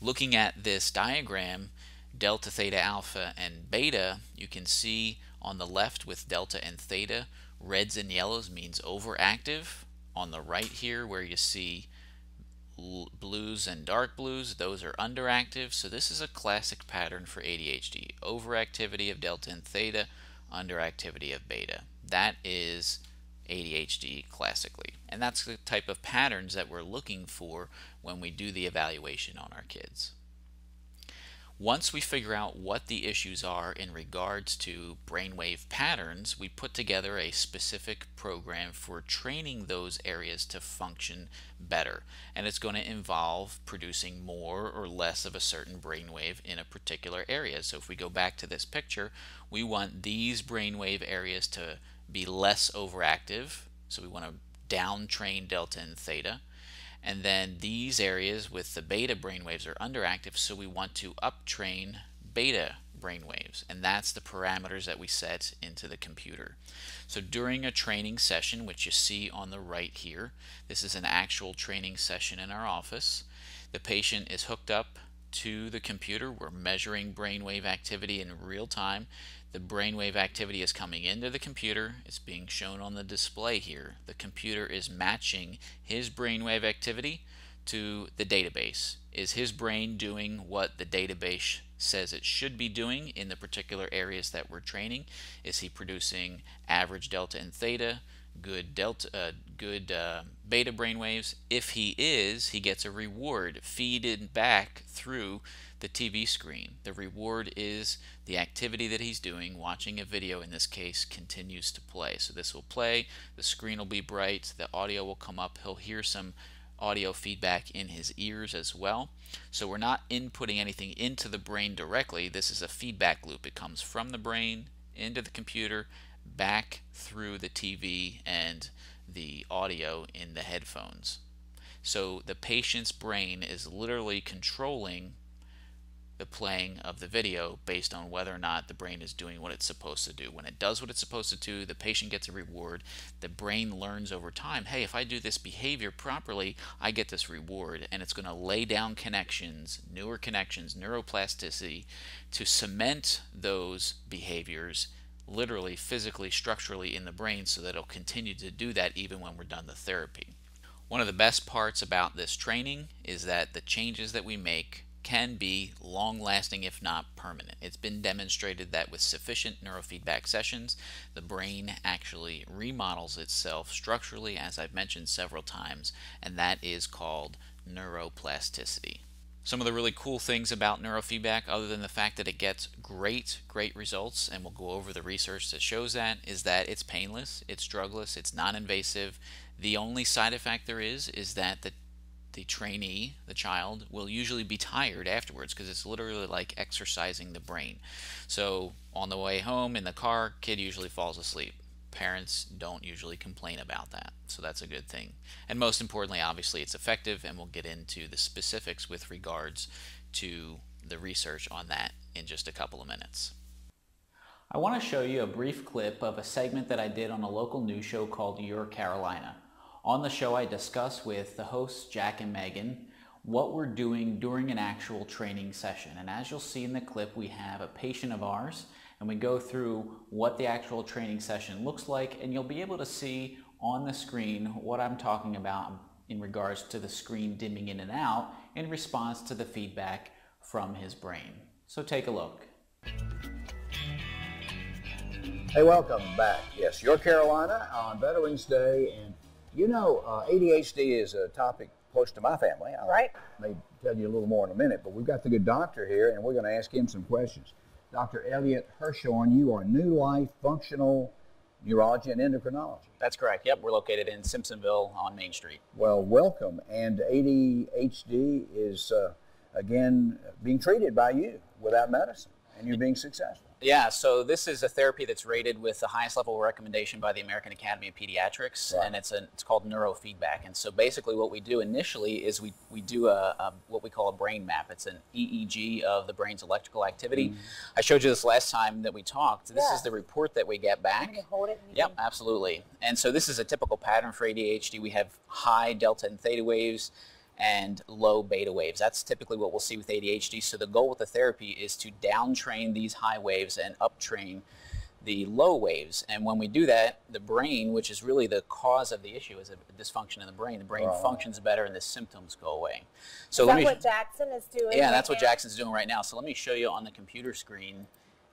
Looking at this diagram, delta, theta, alpha, and beta, you can see on the left with delta and theta, Reds and yellows means overactive. On the right here where you see blues and dark blues, those are underactive. So this is a classic pattern for ADHD. Overactivity of delta and theta, underactivity of beta. That is ADHD classically. And that's the type of patterns that we're looking for when we do the evaluation on our kids. Once we figure out what the issues are in regards to brainwave patterns, we put together a specific program for training those areas to function better. And it's going to involve producing more or less of a certain brainwave in a particular area. So if we go back to this picture, we want these brainwave areas to be less overactive. So we want to down train delta and theta. And then these areas with the beta brainwaves are underactive, so we want to uptrain beta brainwaves. And that's the parameters that we set into the computer. So during a training session, which you see on the right here, this is an actual training session in our office. The patient is hooked up to the computer. We're measuring brainwave activity in real time. The brainwave activity is coming into the computer. It's being shown on the display here. The computer is matching his brainwave activity to the database. Is his brain doing what the database says it should be doing in the particular areas that we're training? Is he producing average delta and theta, good delta, uh, good uh, beta brainwaves? If he is, he gets a reward feeded back through the TV screen. The reward is the activity that he's doing, watching a video in this case, continues to play. So this will play, the screen will be bright, the audio will come up, he'll hear some audio feedback in his ears as well. So we're not inputting anything into the brain directly. This is a feedback loop. It comes from the brain into the computer, back through the TV and the audio in the headphones. So the patient's brain is literally controlling the playing of the video based on whether or not the brain is doing what it's supposed to do. When it does what it's supposed to do, the patient gets a reward. The brain learns over time, hey, if I do this behavior properly, I get this reward. And it's going to lay down connections, newer connections, neuroplasticity to cement those behaviors literally, physically, structurally in the brain so that it'll continue to do that even when we're done the therapy. One of the best parts about this training is that the changes that we make can be long lasting if not permanent. It's been demonstrated that with sufficient neurofeedback sessions, the brain actually remodels itself structurally, as I've mentioned several times, and that is called neuroplasticity. Some of the really cool things about neurofeedback, other than the fact that it gets great, great results, and we'll go over the research that shows that, is that it's painless, it's drugless, it's non invasive. The only side effect there is is that the the trainee, the child, will usually be tired afterwards because it's literally like exercising the brain. So on the way home in the car, kid usually falls asleep. Parents don't usually complain about that, so that's a good thing. And most importantly, obviously, it's effective, and we'll get into the specifics with regards to the research on that in just a couple of minutes. I want to show you a brief clip of a segment that I did on a local news show called Your Carolina. On the show, I discuss with the hosts, Jack and Megan, what we're doing during an actual training session. And as you'll see in the clip, we have a patient of ours and we go through what the actual training session looks like and you'll be able to see on the screen what I'm talking about in regards to the screen dimming in and out in response to the feedback from his brain. So take a look. Hey, welcome back. Yes, Your Carolina on Veterans Day and you know, uh, ADHD is a topic close to my family. I right. may tell you a little more in a minute, but we've got the good doctor here, and we're going to ask him some questions. Dr. Elliot Hirshorn, you are New Life Functional Neurology and Endocrinology. That's correct. Yep, we're located in Simpsonville on Main Street. Well, welcome. And ADHD is, uh, again, being treated by you without medicine, and you're being successful. Yeah, so this is a therapy that's rated with the highest level recommendation by the American Academy of Pediatrics, right. and it's a, it's called neurofeedback. And so basically, what we do initially is we we do a, a what we call a brain map. It's an EEG of the brain's electrical activity. Mm-hmm. I showed you this last time that we talked. This yeah. is the report that we get back. hold it. Yep, absolutely. And so this is a typical pattern for ADHD. We have high delta and theta waves and low beta waves. That's typically what we'll see with ADHD. So the goal with the therapy is to downtrain these high waves and uptrain the low waves. And when we do that, the brain, which is really the cause of the issue, is a dysfunction in the brain. The brain Right. functions better and the symptoms go away. So Is let that me, what Jackson is doing? yeah, right that's what now? Jackson's doing right now. So let me show you on the computer screen.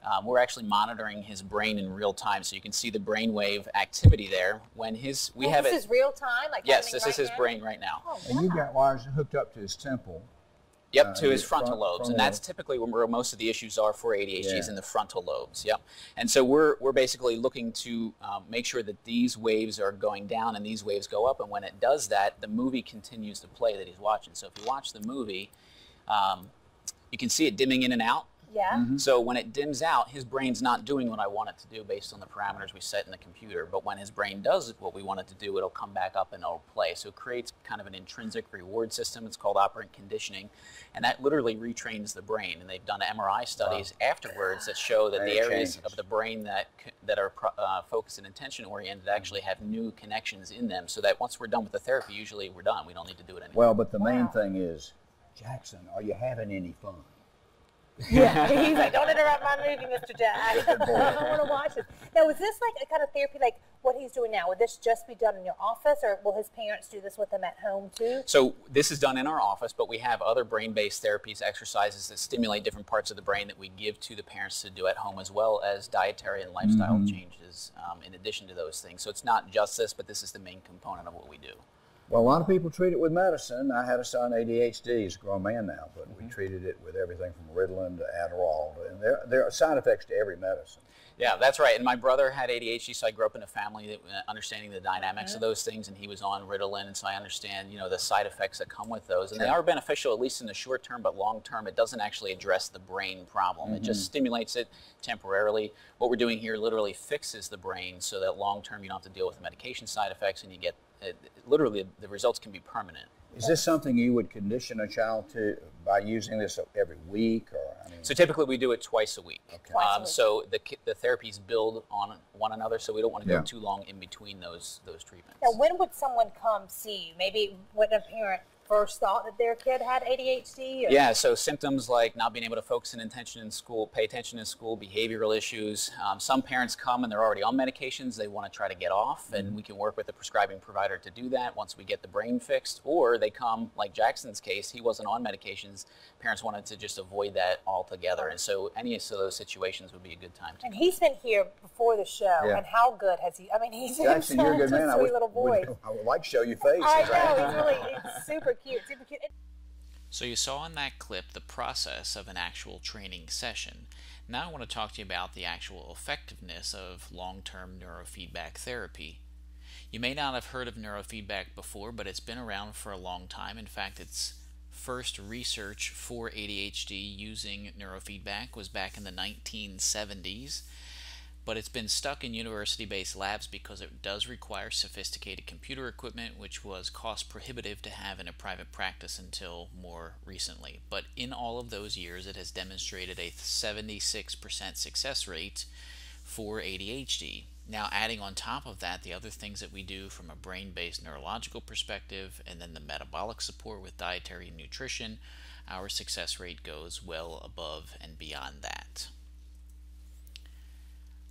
Um, we're actually monitoring his brain in real time, so you can see the brainwave activity there. When his, we Oh, have this it. is real time, like yes, happening this is his now? brain right now. Oh, And you've got wires hooked up to his temple. Yep, Uh, to his frontal front- lobes, frontal and that's typically where most of the issues are for ADHD is in the frontal lobes. Yep, and so we're we're basically looking to um, make sure that these waves are going down and these waves go up, and when it does that, the movie continues to play that he's watching. So if you watch the movie, um, you can see it dimming in and out. Yeah. Mm-hmm. So when it dims out, his brain's not doing what I want it to do based on the parameters we set in the computer. But when his brain does what we want it to do, it'll come back up and it'll play. So it creates kind of an intrinsic reward system. It's called operant conditioning. And that literally retrains the brain. And they've done MRI studies afterwards that show that And the areas changes. of the brain that, that are uh, focused and intention oriented actually have new connections in them. So that once we're done with the therapy, usually we're done. We don't need to do it anymore. Well, but the main thing is, Jackson, are you having any fun? Yeah. He's like, don't interrupt my movie, Mr. Jack. (laughs) I want to watch this. Now, is this like a kind of therapy, like what he's doing now? Would this just be done in your office, or will his parents do this with him at home too? So this is done in our office, but we have other brain-based therapies, exercises that stimulate different parts of the brain that we give to the parents to do at home, as well as dietary and lifestyle changes um, in addition to those things. So it's not just this, but this is the main component of what we do. Well, a lot of people treat it with medicine. I had a son, ADHD. He's a grown man now, but we mm-hmm. treated it with everything from Ritalin to Adderall, and there there are side effects to every medicine. Yeah, that's right. And my brother had ADHD, so I grew up in a family that uh, understanding the dynamics of mm-hmm. those things, and he was on Ritalin, and so I understand, you know, the side effects that come with those, and they are beneficial at least in the short term, but long term, it doesn't actually address the brain problem. It just mm-hmm. stimulates it temporarily. What we're doing here literally fixes the brain, so that long term you don't have to deal with the medication side effects, and you get uh, literally the results can be permanent. Is this something you would condition a child to by using this every week, or I mean, So typically we do it twice a week. Okay. Twice a Um, week. so the the therapies build on one another, so we don't want to Yeah. go too long in between those those treatments. Now, when would someone come see you? Maybe when a parent first thought that their kid had ADHD? Or? Yeah, so symptoms like not being able to focus and attention in school, pay attention in school, behavioral issues. Um, some parents come and they're already on medications. They want to try to get off, and we can work with the prescribing provider to do that once we get the brain fixed. Or they come, like Jackson's case, he wasn't on medications. Parents wanted to just avoid that altogether, and so any of those situations would be a good time to. And he's been here before the show, Yeah. and how good has he? I mean, he's Jackson, you're a good such man. I sweet would, little boy. would- I would like to show you faces. I know he's really it's super cute, super cute. So you saw in that clip the process of an actual training session. Now I want to talk to you about the actual effectiveness of long-term neurofeedback therapy. You may not have heard of neurofeedback before, but it's been around for a long time. In fact, its first research for ADHD using neurofeedback was back in the 1970s but it's been stuck in university based labs because it does require sophisticated computer equipment, which was cost prohibitive to have in a private practice until more recently. But in all of those years, it has demonstrated a 76% success rate for ADHD. Now, adding on top of that, the other things that we do from a brain based neurological perspective, and then the metabolic support with dietary and nutrition, our success rate goes well above and beyond that.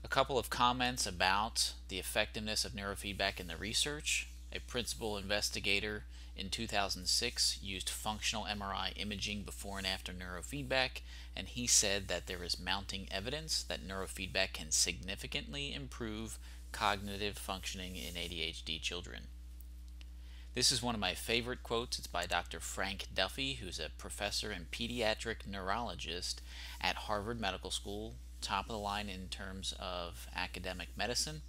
A couple of comments about the effectiveness of neurofeedback in the research. A principal investigator in 2006 used functional MRI imaging before and after neurofeedback, and he said that there is mounting evidence that neurofeedback can significantly improve cognitive functioning in ADHD children. This is one of my favorite quotes. It's by Dr. Frank Duffy, who's a professor and pediatric neurologist at Harvard Medical School, top of the line in terms of academic medicine.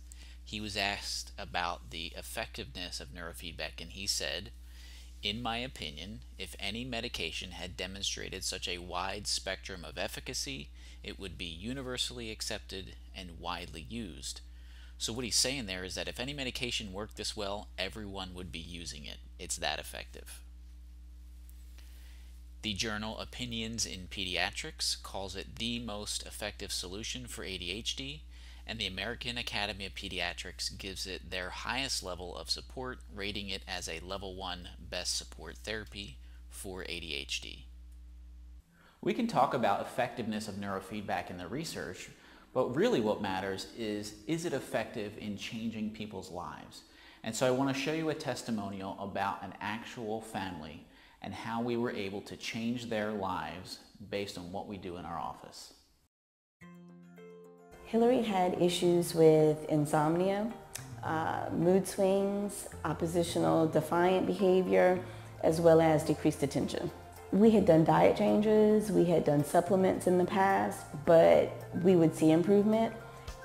He was asked about the effectiveness of neurofeedback, and he said, In my opinion, if any medication had demonstrated such a wide spectrum of efficacy, it would be universally accepted and widely used. So, what he's saying there is that if any medication worked this well, everyone would be using it. It's that effective. The journal Opinions in Pediatrics calls it the most effective solution for ADHD, and the American Academy of Pediatrics gives it their highest level of support, rating it as a level 1 best support therapy for ADHD. We can talk about effectiveness of neurofeedback in the research, But really what matters is, is it effective in changing people's lives? And so I want to show you a testimonial about an actual family and how we were able to change their lives based on what we do in our office. Hillary had issues with insomnia, uh, mood swings, oppositional defiant behavior, as well as decreased attention. We had done diet changes, we had done supplements in the past, but we would see improvement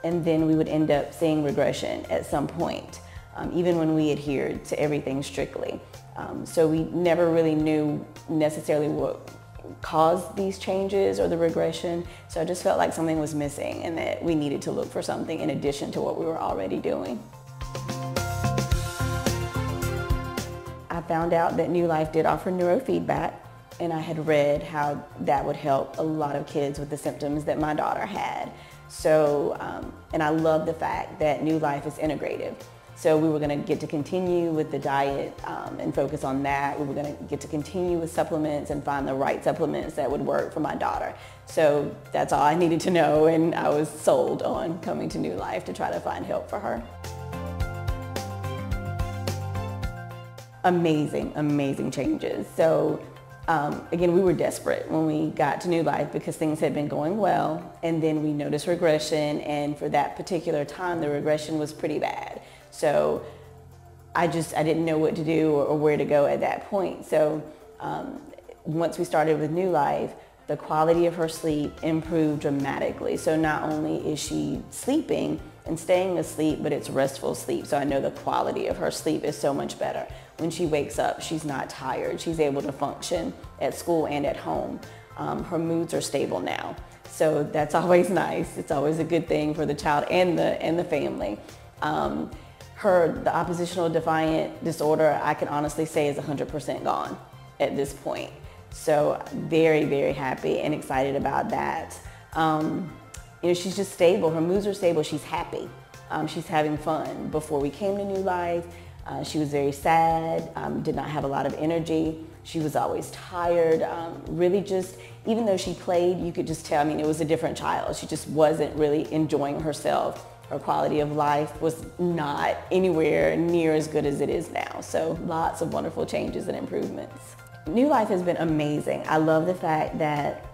and then we would end up seeing regression at some point, um, even when we adhered to everything strictly. Um, so we never really knew necessarily what caused these changes or the regression. So I just felt like something was missing and that we needed to look for something in addition to what we were already doing. I found out that New Life did offer neurofeedback and I had read how that would help a lot of kids with the symptoms that my daughter had. So, um, and I love the fact that New Life is integrative. So we were going to get to continue with the diet um, and focus on that. We were going to get to continue with supplements and find the right supplements that would work for my daughter. So that's all I needed to know and I was sold on coming to New Life to try to find help for her. Amazing, amazing changes. So um, again, we were desperate when we got to New Life because things had been going well and then we noticed regression and for that particular time the regression was pretty bad. So I just, I didn't know what to do or, or where to go at that point. So um, once we started with New Life, the quality of her sleep improved dramatically. So not only is she sleeping and staying asleep, but it's restful sleep. So I know the quality of her sleep is so much better. When she wakes up, she's not tired. She's able to function at school and at home. Um, her moods are stable now. So that's (laughs) always nice. It's always a good thing for the child and the, and the family. Um, her, the oppositional defiant disorder, I can honestly say is 100% gone at this point. So very, very happy and excited about that. Um, you know, she's just stable. Her moods are stable. She's happy. Um, she's having fun. Before we came to New Life, uh, she was very sad, um, did not have a lot of energy. She was always tired, um, really just, even though she played, you could just tell, I mean, it was a different child. She just wasn't really enjoying herself her quality of life was not anywhere near as good as it is now. So lots of wonderful changes and improvements. New Life has been amazing. I love the fact that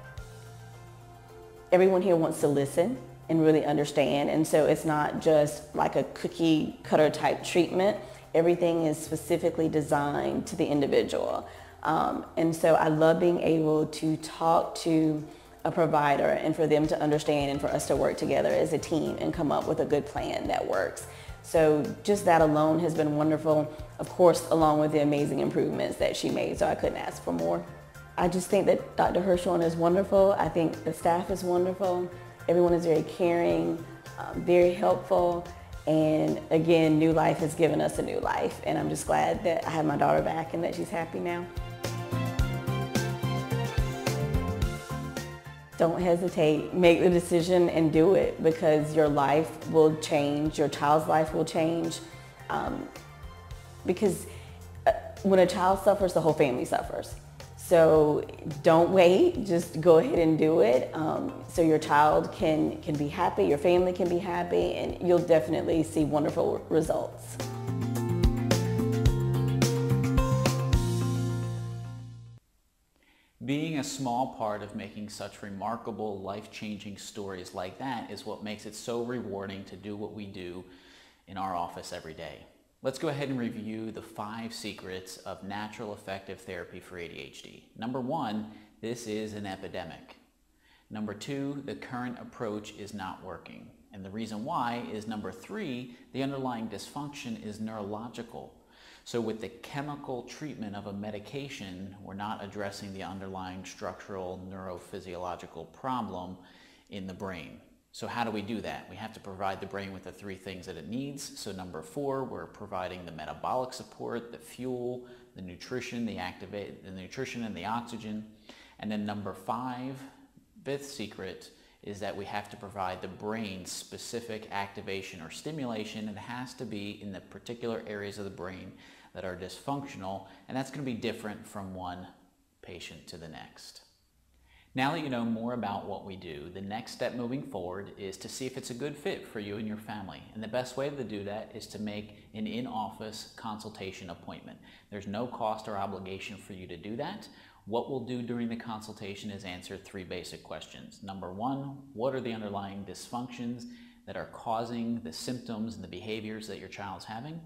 everyone here wants to listen and really understand. And so it's not just like a cookie cutter type treatment. Everything is specifically designed to the individual. Um, and so I love being able to talk to a provider and for them to understand and for us to work together as a team and come up with a good plan that works. So just that alone has been wonderful, of course, along with the amazing improvements that she made, so I couldn't ask for more. I just think that Dr. Hirschhorn is wonderful. I think the staff is wonderful. Everyone is very caring, um, very helpful, and again, New Life has given us a new life, and I'm just glad that I have my daughter back and that she's happy now. Don't hesitate. Make the decision and do it because your life will change. Your child's life will change. Um, because uh, when a child suffers, the whole family suffers. So don't wait, just go ahead and do it. Um, so your child can, can be happy, your family can be happy, and you'll definitely see wonderful results. Being a small part of making such remarkable, life-changing stories like that is what makes it so rewarding to do what we do in our office every day. Let's go ahead and review the five secrets of natural effective therapy for ADHD. Number one, this is an epidemic. Number two, the current approach is not working. And the reason why is number three, the underlying dysfunction is neurological. So with the chemical treatment of a medication, we're not addressing the underlying structural neurophysiological problem in the brain. So how do we do that? We have to provide the brain with the three things that it needs. So number four, we're providing the metabolic support, the fuel, the nutrition, the activate, the nutrition and the oxygen. And then number five, fifth secret, is that we have to provide the brain specific activation or stimulation. It has to be in the particular areas of the brain that are dysfunctional, and that's going to be different from one patient to the next. Now that you know more about what we do, the next step moving forward is to see if it's a good fit for you and your family. And the best way to do that is to make an in-office consultation appointment. There's no cost or obligation for you to do that. What we'll do during the consultation is answer three basic questions. Number one, what are the underlying dysfunctions that are causing the symptoms and the behaviors that your child's having?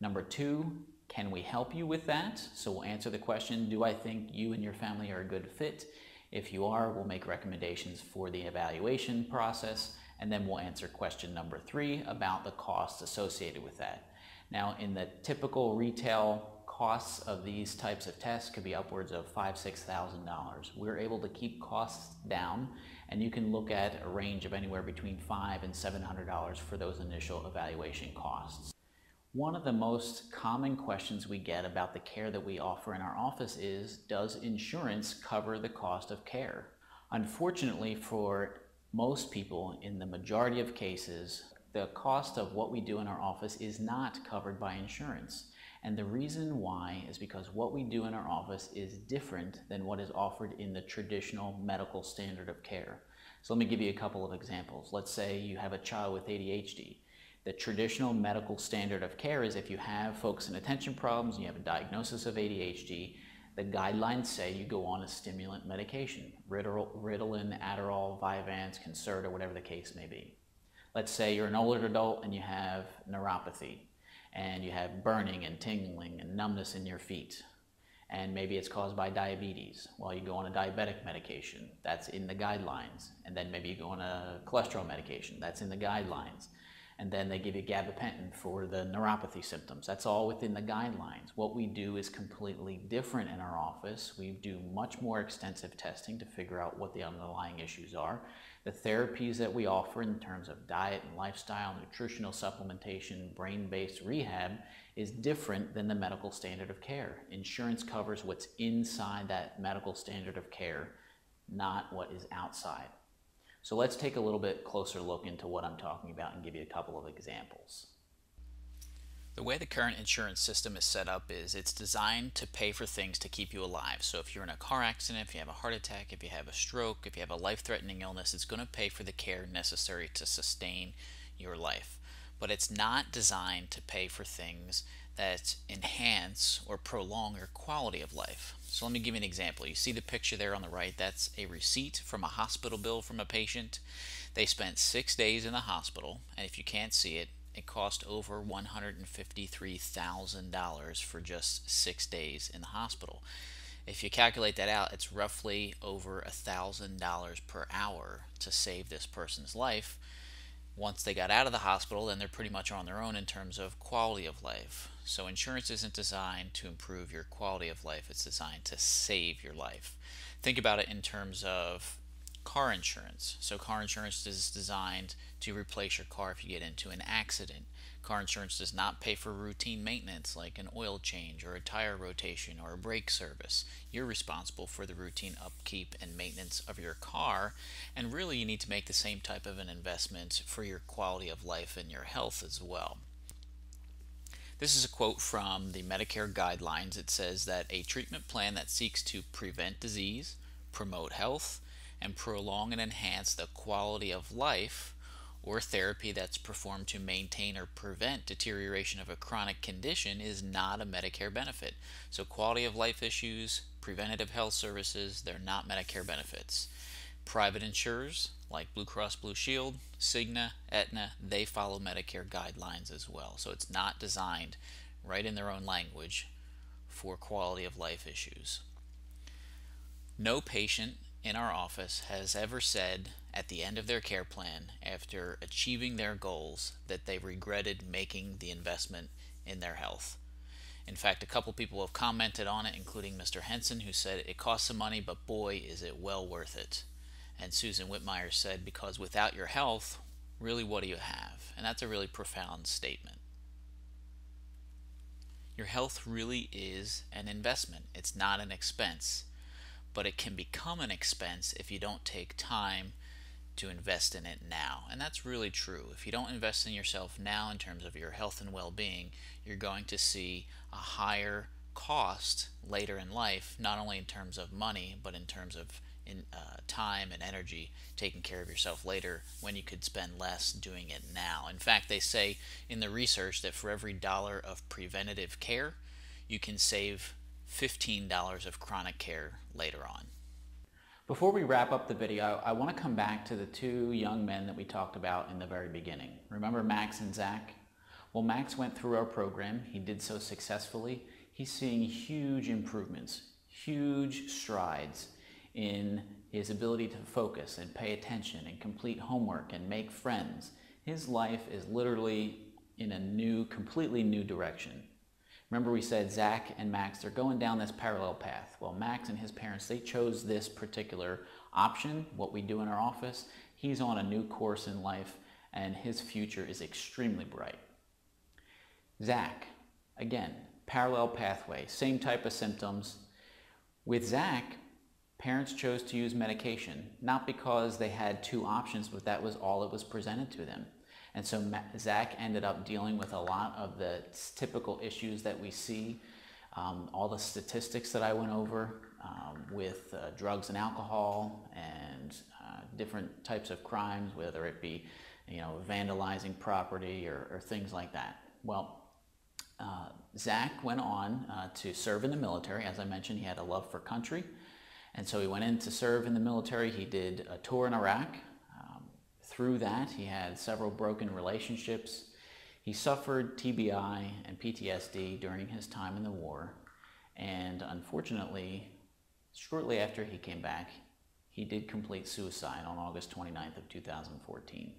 Number two, can we help you with that? So we'll answer the question, do I think you and your family are a good fit? If you are, we'll make recommendations for the evaluation process, and then we'll answer question number three about the costs associated with that. Now, in the typical retail costs of these types of tests could be upwards of five, six thousand dollars. We're able to keep costs down, and you can look at a range of anywhere between five and seven hundred dollars for those initial evaluation costs. One of the most common questions we get about the care that we offer in our office is, does insurance cover the cost of care? Unfortunately for most people, in the majority of cases, the cost of what we do in our office is not covered by insurance. And the reason why is because what we do in our office is different than what is offered in the traditional medical standard of care. So let me give you a couple of examples. Let's say you have a child with ADHD. The traditional medical standard of care is if you have focus and attention problems, you have a diagnosis of ADHD, the guidelines say you go on a stimulant medication, Ritalin, Adderall, Vyvanse, Concerta, whatever the case may be. Let's say you're an older adult and you have neuropathy, and you have burning and tingling and numbness in your feet, and maybe it's caused by diabetes. Well, you go on a diabetic medication, that's in the guidelines, and then maybe you go on a cholesterol medication, that's in the guidelines and then they give you gabapentin for the neuropathy symptoms. That's all within the guidelines. What we do is completely different in our office. We do much more extensive testing to figure out what the underlying issues are. The therapies that we offer in terms of diet and lifestyle, nutritional supplementation, brain-based rehab is different than the medical standard of care. Insurance covers what's inside that medical standard of care, not what is outside. So let's take a little bit closer look into what I'm talking about and give you a couple of examples. The way the current insurance system is set up is it's designed to pay for things to keep you alive. So if you're in a car accident, if you have a heart attack, if you have a stroke, if you have a life-threatening illness, it's going to pay for the care necessary to sustain your life. But it's not designed to pay for things that enhance or prolong your quality of life. So let me give you an example. You see the picture there on the right, that's a receipt from a hospital bill from a patient. They spent six days in the hospital, and if you can't see it, it cost over $153,000 for just six days in the hospital. If you calculate that out, it's roughly over $1,000 per hour to save this person's life. Once they got out of the hospital, then they're pretty much on their own in terms of quality of life. So insurance isn't designed to improve your quality of life, it's designed to save your life. Think about it in terms of car insurance. So car insurance is designed to replace your car if you get into an accident. Car insurance does not pay for routine maintenance like an oil change or a tire rotation or a brake service. You're responsible for the routine upkeep and maintenance of your car and really you need to make the same type of an investment for your quality of life and your health as well. This is a quote from the Medicare guidelines. It says that a treatment plan that seeks to prevent disease, promote health, and prolong and enhance the quality of life, or therapy that's performed to maintain or prevent deterioration of a chronic condition is not a Medicare benefit. So quality of life issues, preventative health services, they're not Medicare benefits. Private insurers like Blue Cross Blue Shield, Cigna, Aetna, they follow Medicare guidelines as well. So it's not designed right in their own language for quality of life issues. No patient in our office has ever said at the end of their care plan after achieving their goals that they regretted making the investment in their health. In fact, a couple people have commented on it, including Mr. Henson, who said it costs some money, but boy, is it well worth it. And Susan Whitmire said, because without your health, really what do you have? And that's a really profound statement. Your health really is an investment. It's not an expense, but it can become an expense if you don't take time to invest in it now. And that's really true. If you don't invest in yourself now in terms of your health and well-being, you're going to see a higher cost later in life, not only in terms of money, but in terms of in uh, time and energy taking care of yourself later when you could spend less doing it now. In fact, they say in the research that for every dollar of preventative care, you can save $15 of chronic care later on. Before we wrap up the video, I want to come back to the two young men that we talked about in the very beginning. Remember Max and Zach? Well, Max went through our program. He did so successfully. He's seeing huge improvements, huge strides in his ability to focus and pay attention and complete homework and make friends. His life is literally in a new, completely new direction. Remember we said Zach and Max, they're going down this parallel path. Well, Max and his parents, they chose this particular option, what we do in our office. He's on a new course in life and his future is extremely bright. Zach, again, parallel pathway, same type of symptoms. With Zach, parents chose to use medication, not because they had two options, but that was all that was presented to them. And so Zach ended up dealing with a lot of the typical issues that we see, um, all the statistics that I went over um, with uh, drugs and alcohol and uh, different types of crimes, whether it be, you know, vandalizing property or, or things like that. Well, uh, Zach went on uh, to serve in the military. As I mentioned, he had a love for country. And so he went in to serve in the military. He did a tour in Iraq, through that, he had several broken relationships. He suffered TBI and PTSD during his time in the war. And unfortunately, shortly after he came back, he did complete suicide on August 29th of 2014.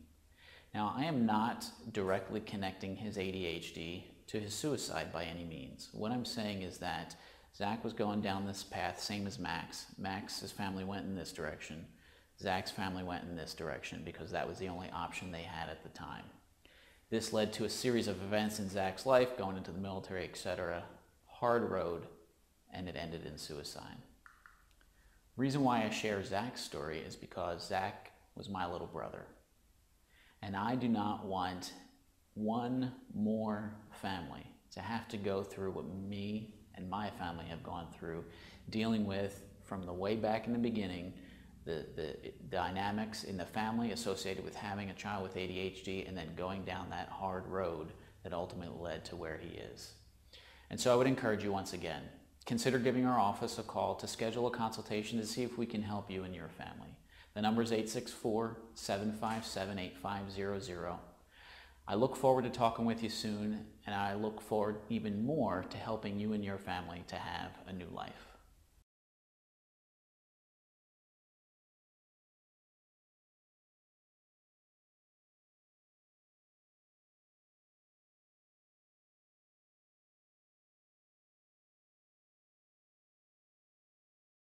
Now, I am not directly connecting his ADHD to his suicide by any means. What I'm saying is that Zach was going down this path, same as Max. Max, his family went in this direction. Zach's family went in this direction because that was the only option they had at the time. This led to a series of events in Zach's life, going into the military, etc. Hard road, and it ended in suicide. Reason why I share Zach's story is because Zach was my little brother. And I do not want one more family to have to go through what me and my family have gone through, dealing with from the way back in the beginning the, the dynamics in the family associated with having a child with ADHD and then going down that hard road that ultimately led to where he is. And so I would encourage you once again, consider giving our office a call to schedule a consultation to see if we can help you and your family. The number is 864-757-8500. I look forward to talking with you soon, and I look forward even more to helping you and your family to have a new life.